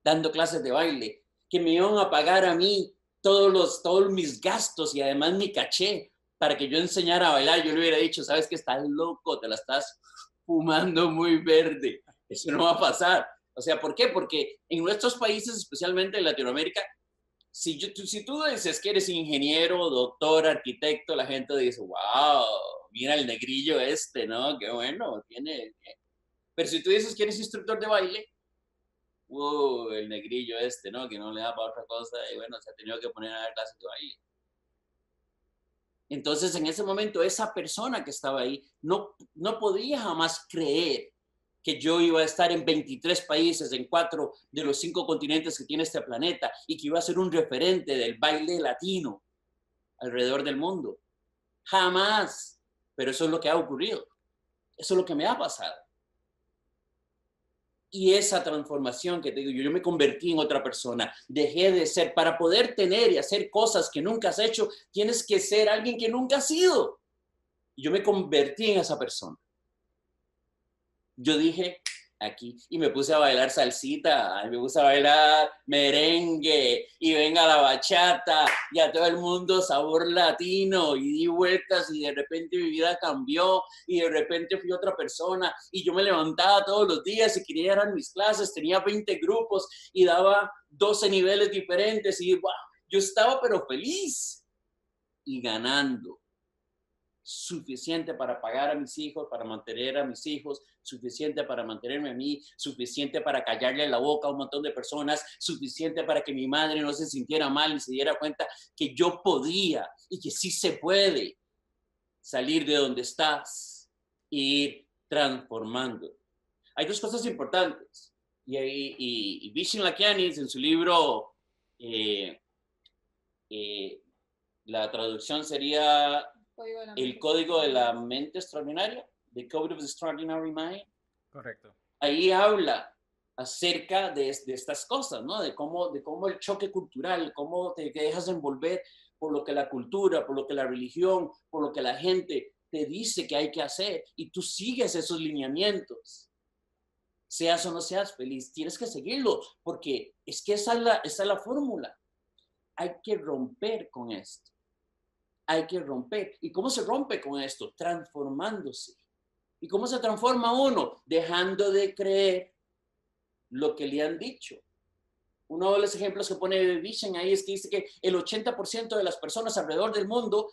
Speaker 3: dando clases de baile, que me iban a pagar a mí todos, los, todos mis gastos y además mi caché para que yo enseñara a bailar, yo le hubiera dicho, sabes que estás loco, te la estás fumando muy verde. Eso no va a pasar. O sea, ¿por qué? Porque en nuestros países, especialmente en Latinoamérica, si, si tú dices que eres ingeniero, doctor, arquitecto, la gente dice, wow, mira el negrillo este, ¿no? Qué bueno, tiene... Pero si tú dices que eres instructor de baile, wow, el negrillo este, ¿no? Que no le da para otra cosa y bueno, se ha tenido que poner a dar clases de baile. Entonces, en ese momento, esa persona que estaba ahí no, no podía jamás creer que yo iba a estar en 23 países, en cuatro de los cinco continentes que tiene este planeta, y que iba a ser un referente del baile latino alrededor del mundo. Jamás. Pero eso es lo que ha ocurrido. Eso es lo que me ha pasado. Y esa transformación que te digo, yo, yo me convertí en otra persona, dejé de ser, para poder tener y hacer cosas que nunca has hecho, tienes que ser alguien que nunca has sido. Y yo me convertí en esa persona yo dije, aquí, y me puse a bailar salsita, me puse a bailar merengue, y venga la bachata, y a todo el mundo sabor latino, y di vueltas, y de repente mi vida cambió, y de repente fui otra persona, y yo me levantaba todos los días y quería dar mis clases, tenía 20 grupos, y daba 12 niveles diferentes, y wow, yo estaba pero feliz, y ganando suficiente para pagar a mis hijos, para mantener a mis hijos, suficiente para mantenerme a mí, suficiente para callarle la boca a un montón de personas, suficiente para que mi madre no se sintiera mal y se diera cuenta que yo podía y que sí se puede salir de donde estás e ir transformando. Hay dos cosas importantes. Y, y, y Vishen Lakianis en su libro, eh, eh, la traducción sería el código de la mente extraordinaria, The Code of the Extraordinary Mind.
Speaker 2: Correcto.
Speaker 3: Ahí habla acerca de, de, estas cosas, ¿no? De cómo, de cómo el choque cultural, cómo te dejas envolver por lo que la cultura, por lo que la religión, por lo que la gente te dice que hay que hacer y tú sigues esos lineamientos. Seas o no seas feliz, tienes que seguirlo porque es que esa es la, esa es la fórmula. Hay que romper con esto hay que romper. ¿Y cómo se rompe con esto? Transformándose. ¿Y cómo se transforma uno? Dejando de creer lo que le han dicho. Uno de los ejemplos que pone Vision ahí es que dice que el 80% de las personas alrededor del mundo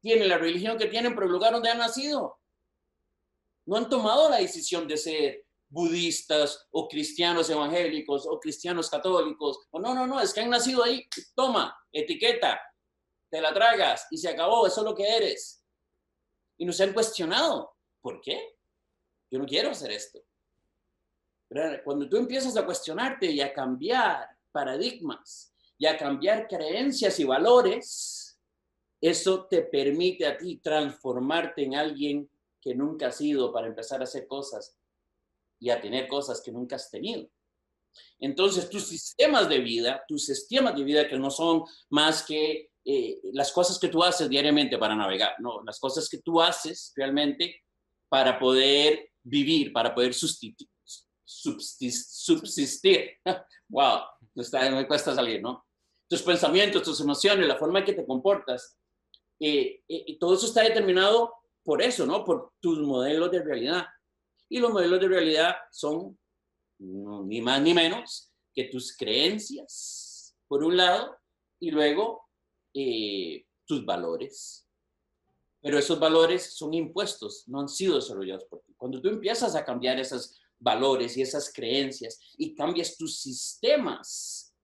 Speaker 3: tienen la religión que tienen, pero el lugar donde han nacido. No han tomado la decisión de ser budistas o cristianos evangélicos o cristianos católicos. O no, no, no, es que han nacido ahí. Toma, etiqueta, te la tragas y se acabó, eso es lo que eres. Y nos han cuestionado, ¿por qué? Yo no quiero hacer esto. Pero cuando tú empiezas a cuestionarte y a cambiar paradigmas y a cambiar creencias y valores, eso te permite a ti transformarte en alguien que nunca has sido para empezar a hacer cosas y a tener cosas que nunca has tenido. Entonces, tus sistemas de vida, tus sistemas de vida que no son más que eh, las cosas que tú haces diariamente para navegar, no, las cosas que tú haces realmente para poder vivir, para poder subsistir. wow, me cuesta salir, ¿no? Tus pensamientos, tus emociones, la forma en que te comportas, eh, eh, todo eso está determinado por eso, ¿no? Por tus modelos de realidad. Y los modelos de realidad son ni más ni menos que tus creencias, por un lado, y luego eh, tus valores. Pero esos valores son impuestos, no han sido desarrollados por ti. Cuando tú empiezas a cambiar esos valores y esas creencias y cambias tus sistemas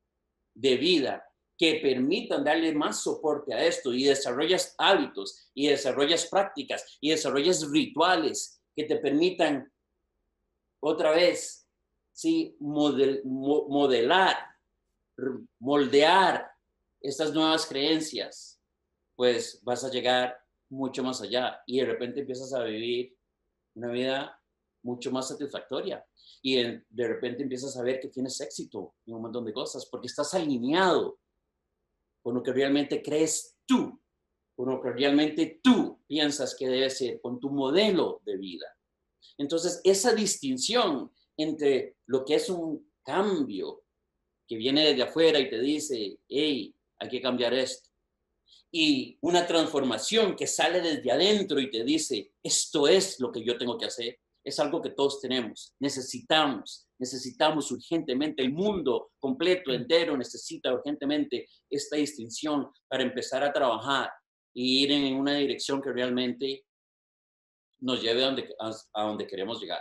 Speaker 3: de vida que permitan darle más soporte a esto y desarrollas hábitos y desarrollas prácticas y desarrollas rituales que te permitan otra vez, sí, modelar, moldear estas nuevas creencias, pues vas a llegar mucho más allá y de repente empiezas a vivir una vida mucho más satisfactoria y de repente empiezas a ver que tienes éxito en un montón de cosas porque estás alineado con lo que realmente crees tú, con lo que realmente tú piensas que debe ser, con tu modelo de vida. Entonces, esa distinción entre lo que es un cambio que viene desde afuera y te dice, hey, hay que cambiar esto, y una transformación que sale desde adentro y te dice, esto es lo que yo tengo que hacer, es algo que todos tenemos, necesitamos, necesitamos urgentemente, el mundo completo, entero, necesita urgentemente esta distinción para empezar a trabajar e ir en una dirección que realmente nos lleve a donde, a, donde queremos llegar.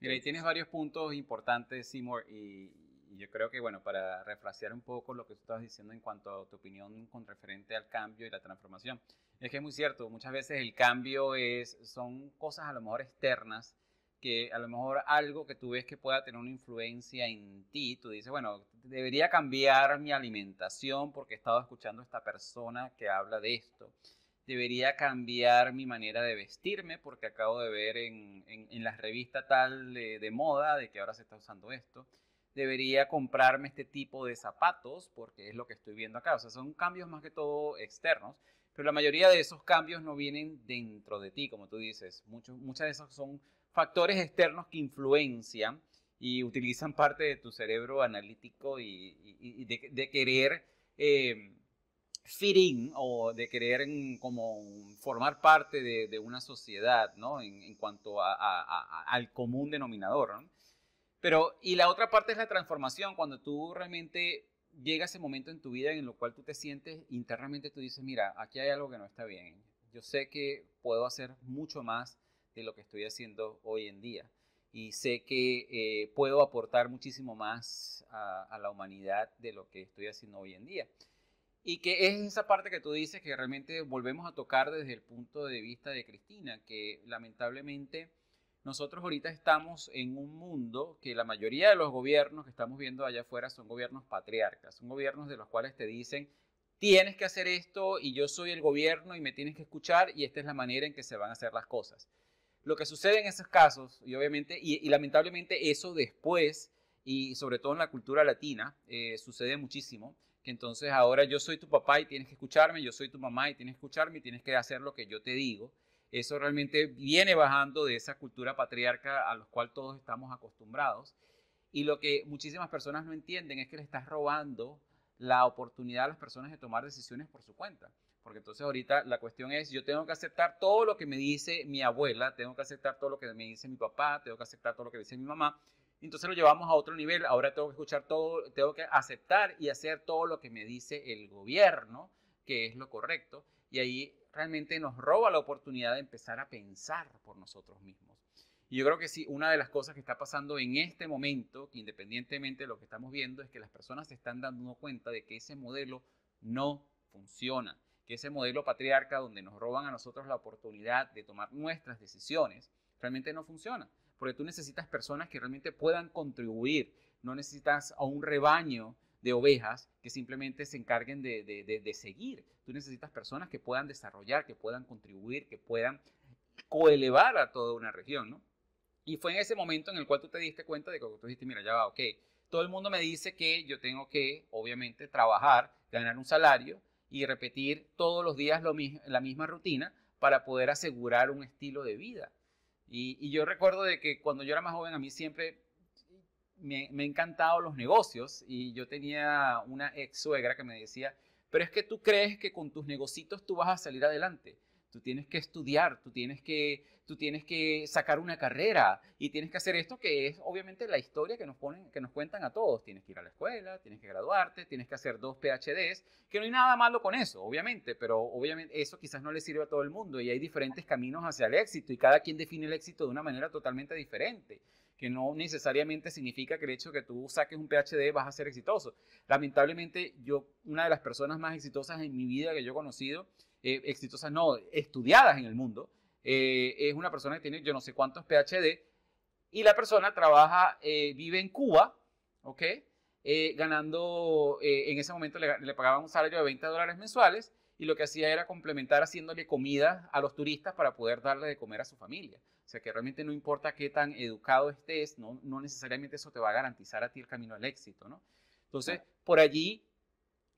Speaker 2: Mira, y tienes varios puntos importantes, Seymour, y, yo creo que, bueno, para refrasear un poco lo que tú estabas diciendo en cuanto a tu opinión con referente al cambio y la transformación, es que es muy cierto, muchas veces el cambio es, son cosas a lo mejor externas, que a lo mejor algo que tú ves que pueda tener una influencia en ti, tú dices, bueno, debería cambiar mi alimentación porque he estado escuchando a esta persona que habla de esto debería cambiar mi manera de vestirme porque acabo de ver en, en, la revista tal de, moda de que ahora se está usando esto. Debería comprarme este tipo de zapatos porque es lo que estoy viendo acá. O sea, son cambios más que todo externos, pero la mayoría de esos cambios no vienen dentro de ti, como tú dices. Muchos, muchas de esos son factores externos que influencian y utilizan parte de tu cerebro analítico y, de, querer... Eh, fit o de querer como formar parte de, una sociedad, ¿no? En, cuanto al común denominador, ¿no? Pero, y la otra parte es la transformación, cuando tú realmente llega ese momento en tu vida en el cual tú te sientes internamente, tú dices, mira, aquí hay algo que no está bien. Yo sé que puedo hacer mucho más de lo que estoy haciendo hoy en día. Y sé que eh, puedo aportar muchísimo más a la humanidad de lo que estoy haciendo hoy en día. Y que es esa parte que tú dices que realmente volvemos a tocar desde el punto de vista de Cristina, que lamentablemente nosotros ahorita estamos en un mundo que la mayoría de los gobiernos que estamos viendo allá afuera son gobiernos patriarcas, son gobiernos de los cuales te dicen, tienes que hacer esto y yo soy el gobierno y me tienes que escuchar y esta es la manera en que se van a hacer las cosas. Lo que sucede en esos casos, y obviamente, y, lamentablemente eso después, y sobre todo en la cultura latina, eh, sucede muchísimo, entonces ahora yo soy tu papá y tienes que escucharme, yo soy tu mamá y tienes que escucharme y tienes que hacer lo que yo te digo. Eso realmente viene bajando de esa cultura patriarca a la cual todos estamos acostumbrados. Y lo que muchísimas personas no entienden es que le estás robando la oportunidad a las personas de tomar decisiones por su cuenta. Porque entonces ahorita la cuestión es, yo tengo que aceptar todo lo que me dice mi abuela, tengo que aceptar todo lo que me dice mi papá, tengo que aceptar todo lo que dice mi mamá, entonces lo llevamos a otro nivel. Ahora tengo que escuchar todo, tengo que aceptar y hacer todo lo que me dice el gobierno, que es lo correcto. Y ahí realmente nos roba la oportunidad de empezar a pensar por nosotros mismos. Y yo creo que sí, una de las cosas que está pasando en este momento, que independientemente de lo que estamos viendo, es que las personas se están dando cuenta de que ese modelo no funciona, que ese modelo patriarca donde nos roban a nosotros la oportunidad de tomar nuestras decisiones, realmente no funciona porque tú necesitas personas que realmente puedan contribuir, no necesitas a un rebaño de ovejas que simplemente se encarguen de, de, seguir. Tú necesitas personas que puedan desarrollar, que puedan contribuir, que puedan coelevar a toda una región, ¿no? Y fue en ese momento en el cual tú te diste cuenta de que tú dijiste, mira, ya va, ok, todo el mundo me dice que yo tengo que, obviamente, trabajar, ganar un salario y repetir todos los días lo, la misma rutina para poder asegurar un estilo de vida. Y, yo recuerdo de que cuando yo era más joven a mí siempre me, me encantado los negocios y yo tenía una ex suegra que me decía, pero es que tú crees que con tus negocios tú vas a salir adelante. Tú tienes que estudiar, tú tienes que, tú tienes que sacar una carrera y tienes que hacer esto que es obviamente la historia que nos, ponen, que nos cuentan a todos. Tienes que ir a la escuela, tienes que graduarte, tienes que hacer dos PhDs, que no hay nada malo con eso, obviamente, pero obviamente eso quizás no le sirve a todo el mundo y hay diferentes caminos hacia el éxito y cada quien define el éxito de una manera totalmente diferente que no necesariamente significa que el hecho de que tú saques un PhD vas a ser exitoso. Lamentablemente, yo, una de las personas más exitosas en mi vida que yo he conocido, eh, exitosas no, estudiadas en el mundo, eh, es una persona que tiene yo no sé cuántos PhD y la persona trabaja, eh, vive en Cuba, ¿ok? ganando, en ese momento le, le pagaban un salario de 20 dólares mensuales y lo que hacía era complementar haciéndole comida a los turistas para poder darle de comer a su familia. O sea que realmente no importa qué tan educado estés, no, no necesariamente eso te va a garantizar a ti el camino al éxito, ¿no? Entonces, por allí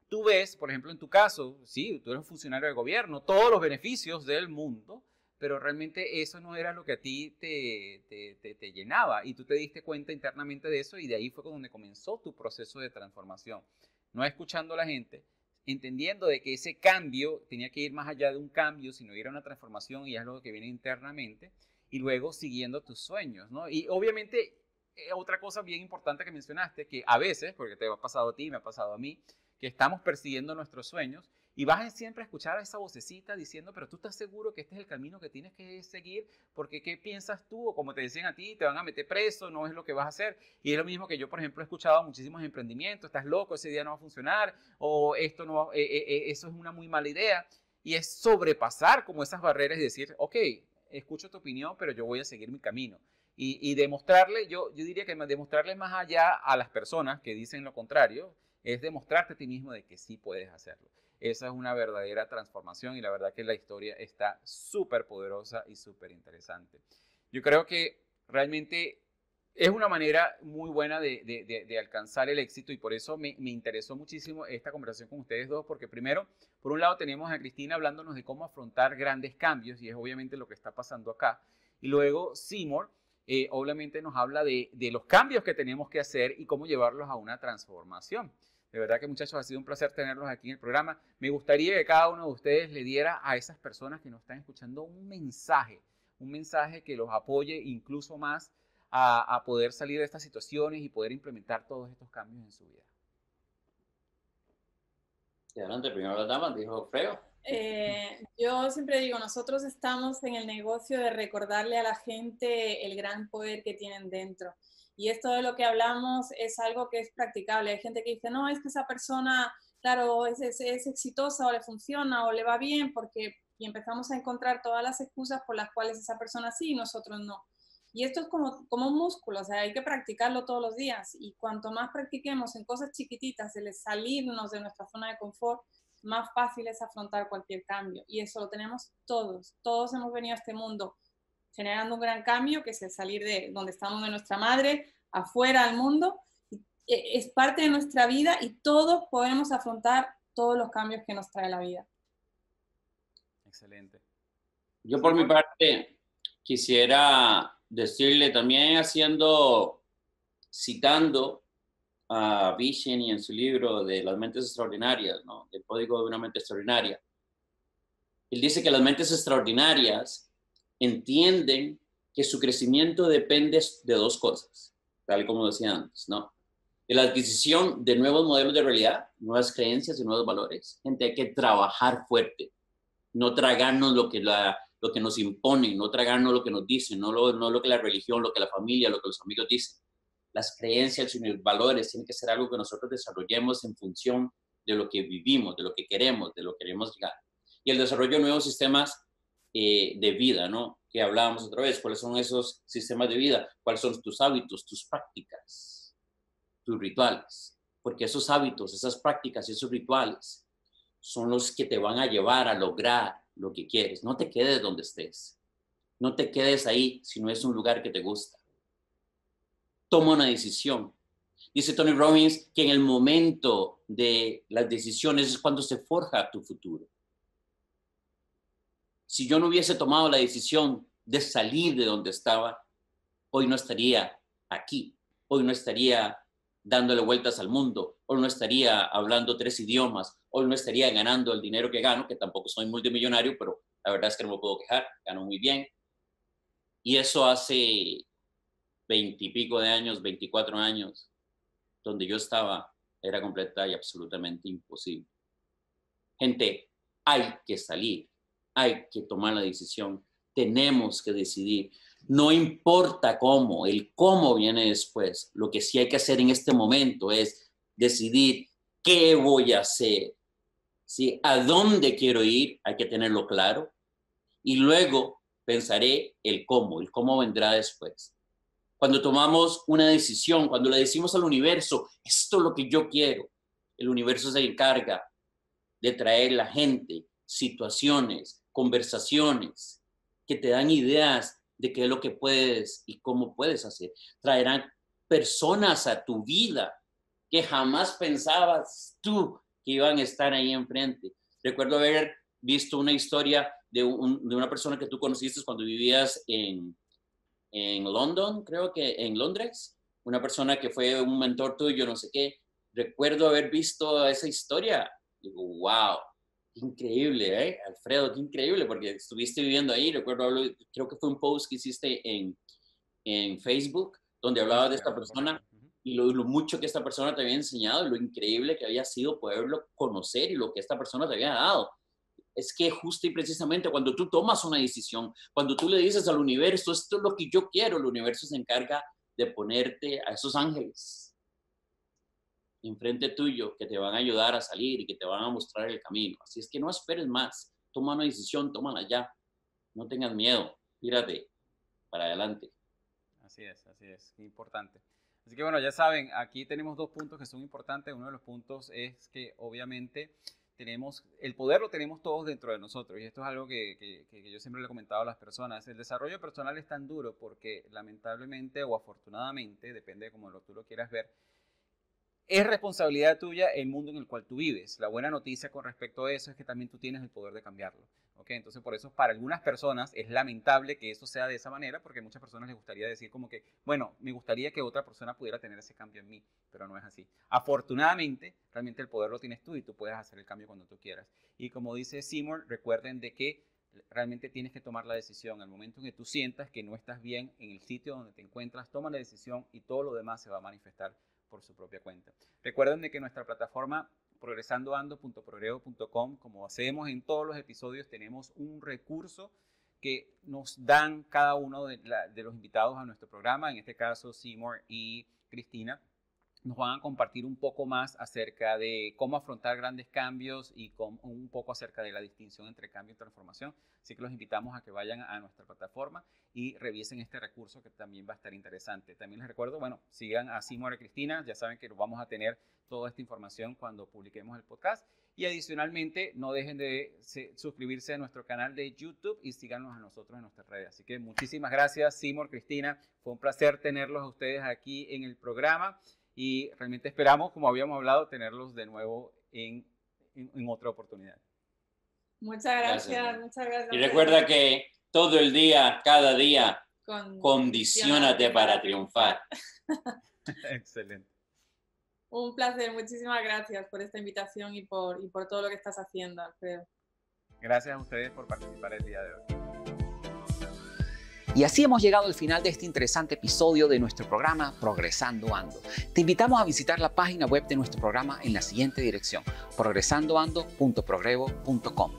Speaker 2: tú ves, por ejemplo, en tu caso, sí, tú eres un funcionario de gobierno, todos los beneficios del mundo, pero realmente eso no era lo que a ti te, te, te, llenaba y tú te diste cuenta internamente de eso y de ahí fue donde comenzó tu proceso de transformación. No escuchando a la gente, entendiendo de que ese cambio tenía que ir más allá de un cambio, sino era una transformación y es algo que viene internamente y luego siguiendo tus sueños, ¿no? Y obviamente, eh, otra cosa bien importante que mencionaste, que a veces, porque te ha pasado a ti, me ha pasado a mí, que estamos persiguiendo nuestros sueños y vas siempre a escuchar a esa vocecita diciendo, pero tú estás seguro que este es el camino que tienes que seguir, porque ¿qué piensas tú? O como te decían a ti, te van a meter preso, no es lo que vas a hacer. Y es lo mismo que yo, por ejemplo, he escuchado muchísimos emprendimientos, estás loco, ese día no va a funcionar, o esto no, eh, eh, eso es una muy mala idea. Y es sobrepasar como esas barreras y decir, ok, escucho tu opinión, pero yo voy a seguir mi camino. Y, demostrarle, yo, yo diría que demostrarle más allá a las personas que dicen lo contrario, es demostrarte a ti mismo de que sí puedes hacerlo. Esa es una verdadera transformación y la verdad que la historia está súper poderosa y súper interesante. Yo creo que realmente es una manera muy buena de, alcanzar el éxito y por eso me, interesó muchísimo esta conversación con ustedes dos, porque primero, por un lado tenemos a Cristina hablándonos de cómo afrontar grandes cambios y es obviamente lo que está pasando acá. Y luego Seymour, eh, obviamente nos habla de, los cambios que tenemos que hacer y cómo llevarlos a una transformación. De verdad que muchachos, ha sido un placer tenerlos aquí en el programa. Me gustaría que cada uno de ustedes le diera a esas personas que nos están escuchando un mensaje, un mensaje que los apoye incluso más a, poder salir de estas situaciones y poder implementar todos estos cambios en su vida.
Speaker 3: adelante, primero la dama, dijo Freo.
Speaker 1: Eh, yo siempre digo, nosotros estamos en el negocio de recordarle a la gente el gran poder que tienen dentro. Y esto de lo que hablamos es algo que es practicable. Hay gente que dice, no, es que esa persona, claro, es, es, es exitosa o le funciona o le va bien porque y empezamos a encontrar todas las excusas por las cuales esa persona sí y nosotros no. Y esto es como, como un músculo, o sea, hay que practicarlo todos los días. Y cuanto más practiquemos en cosas chiquititas, el salirnos de nuestra zona de confort, más fácil es afrontar cualquier cambio. Y eso lo tenemos todos. Todos hemos venido a este mundo generando un gran cambio, que es el salir de donde estamos de nuestra madre, afuera al mundo. E, es parte de nuestra vida y todos podemos afrontar todos los cambios que nos trae la vida.
Speaker 2: Excelente.
Speaker 3: Yo por mi parte quisiera decirle también haciendo, citando a Vishen en su libro de las mentes extraordinarias, ¿no? el código de una mente extraordinaria. Él dice que las mentes extraordinarias entienden que su crecimiento depende de dos cosas, tal como decía antes, ¿no? De la adquisición de nuevos modelos de realidad, nuevas creencias y nuevos valores. Gente, hay que trabajar fuerte, no tragarnos lo que la lo que nos imponen, no tragarnos lo que nos dicen, no lo, no lo que la religión, lo que la familia, lo que los amigos dicen. Las creencias y los valores tienen que ser algo que nosotros desarrollemos en función de lo que vivimos, de lo que queremos, de lo que queremos llegar. Y el desarrollo de nuevos sistemas eh, de vida, ¿no? Que hablábamos otra vez, ¿cuáles son esos sistemas de vida? ¿Cuáles son tus hábitos, tus prácticas, tus rituales? porque esos hábitos, esas prácticas, esos rituales son los que te van a llevar a lograr lo que quieres. No te quedes donde estés. No te quedes ahí si no es un lugar que te gusta. Toma una decisión. Dice Tony Robbins que en el momento de las decisiones es cuando se forja tu futuro. Si yo no hubiese tomado la decisión de salir de donde estaba, hoy no estaría aquí, hoy no estaría dándole vueltas al mundo, hoy no estaría hablando tres idiomas, hoy no estaría ganando el dinero que gano, que tampoco soy multimillonario, pero la verdad es que no me puedo quejar, gano muy bien. Y eso hace veintipico de años, veinticuatro años, donde yo estaba, era completa y absolutamente imposible. Gente, hay que salir, hay que tomar la decisión, tenemos que decidir. No importa cómo, el cómo viene después. Lo que sí hay que hacer en este momento es decidir qué voy a hacer. ¿Sí? ¿A dónde quiero ir? Hay que tenerlo claro. Y luego pensaré el cómo, el cómo vendrá después. Cuando tomamos una decisión, cuando le decimos al universo, esto es lo que yo quiero, el universo se encarga de traer la gente, situaciones, conversaciones que te dan ideas de qué es lo que puedes y cómo puedes hacer. Traerán personas a tu vida que jamás pensabas tú que iban a estar ahí enfrente. Recuerdo haber visto una historia de, una persona que tú conociste cuando vivías en, en London, creo que en Londres, una persona que fue un mentor tuyo, no sé qué. Recuerdo haber visto esa historia. Wow, increíble, ¿eh? Alfredo, qué increíble, porque estuviste viviendo ahí. Recuerdo, creo que fue un post que hiciste en, en Facebook, donde hablaba de esta persona y lo, lo, mucho que esta persona te había enseñado y lo increíble que había sido poderlo conocer y lo que esta persona te había dado. Es que justo y precisamente cuando tú tomas una decisión, cuando tú le dices al universo, esto es lo que yo quiero, el universo se encarga de ponerte a esos ángeles enfrente tuyo que te van a ayudar a salir y que te van a mostrar el camino. Así es que no esperes más, toma una decisión, tómala ya. No tengas miedo, tírate para adelante.
Speaker 2: Así es, así es, importante. Así que bueno, ya saben, aquí tenemos dos puntos que son importantes. Uno de los puntos es que obviamente tenemos, el poder lo tenemos todos dentro de nosotros y esto es algo que, que, que, yo siempre le he comentado a las personas. El desarrollo personal es tan duro porque lamentablemente o afortunadamente, depende de cómo lo, tú lo quieras ver, es responsabilidad tuya el mundo en el cual tú vives. La buena noticia con respecto a eso es que también tú tienes el poder de cambiarlo. ¿okay? Entonces, por eso, para algunas personas es lamentable que eso sea de esa manera, porque muchas personas les gustaría decir como que, bueno, me gustaría que otra persona pudiera tener ese cambio en mí, pero no es así. Afortunadamente, realmente el poder lo tienes tú y tú puedes hacer el cambio cuando tú quieras. Y como dice Seymour, recuerden de que realmente tienes que tomar la decisión. Al momento en que tú sientas que no estás bien en el sitio donde te encuentras, toma la decisión y todo lo demás se va a manifestar por su propia cuenta. Recuerden de que nuestra plataforma progresandoando.progreso.com, como hacemos en todos los episodios, tenemos un recurso que nos dan cada uno de los invitados a nuestro programa, en este caso Seymour y Cristina, nos van a compartir un poco más acerca de cómo afrontar grandes cambios y un poco acerca de la distinción entre cambio y transformación. Así que los invitamos a que vayan a nuestra plataforma y revisen este recurso que también va a estar interesante. También les recuerdo, bueno, sigan a Simora Cristina, ya saben que vamos a tener toda esta información cuando publiquemos el podcast. Y adicionalmente, no dejen de suscribirse a nuestro canal de YouTube y síganos a nosotros en nuestras redes. Así que muchísimas gracias, Simor, Cristina. Fue un placer tenerlos a ustedes aquí en el programa y realmente esperamos, como habíamos hablado, tenerlos de nuevo en, en, otra oportunidad.
Speaker 1: Muchas gracias, muchas gracias.
Speaker 3: Y recuerda que todo el día, cada día, condicionate para triunfar.
Speaker 2: Excelente.
Speaker 1: Un placer, muchísimas gracias por esta invitación y por, y por todo lo que estás haciendo, Alfredo.
Speaker 2: Gracias a ustedes por participar el día de hoy.
Speaker 4: Y así hemos llegado al final de este interesante episodio de nuestro programa Progresando Ando. Te invitamos a visitar la página web de nuestro programa en la siguiente dirección, progresandoando.progrevo.com,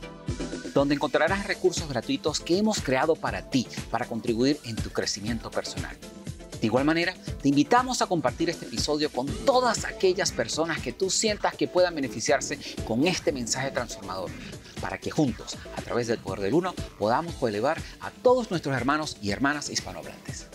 Speaker 4: donde encontrarás recursos gratuitos que hemos creado para ti, para contribuir en tu crecimiento personal. De igual manera, te invitamos a compartir este episodio con todas aquellas personas que tú sientas que puedan beneficiarse con este mensaje transformador para que juntos, a través del poder del uno, podamos elevar a todos nuestros hermanos y hermanas hispanohablantes.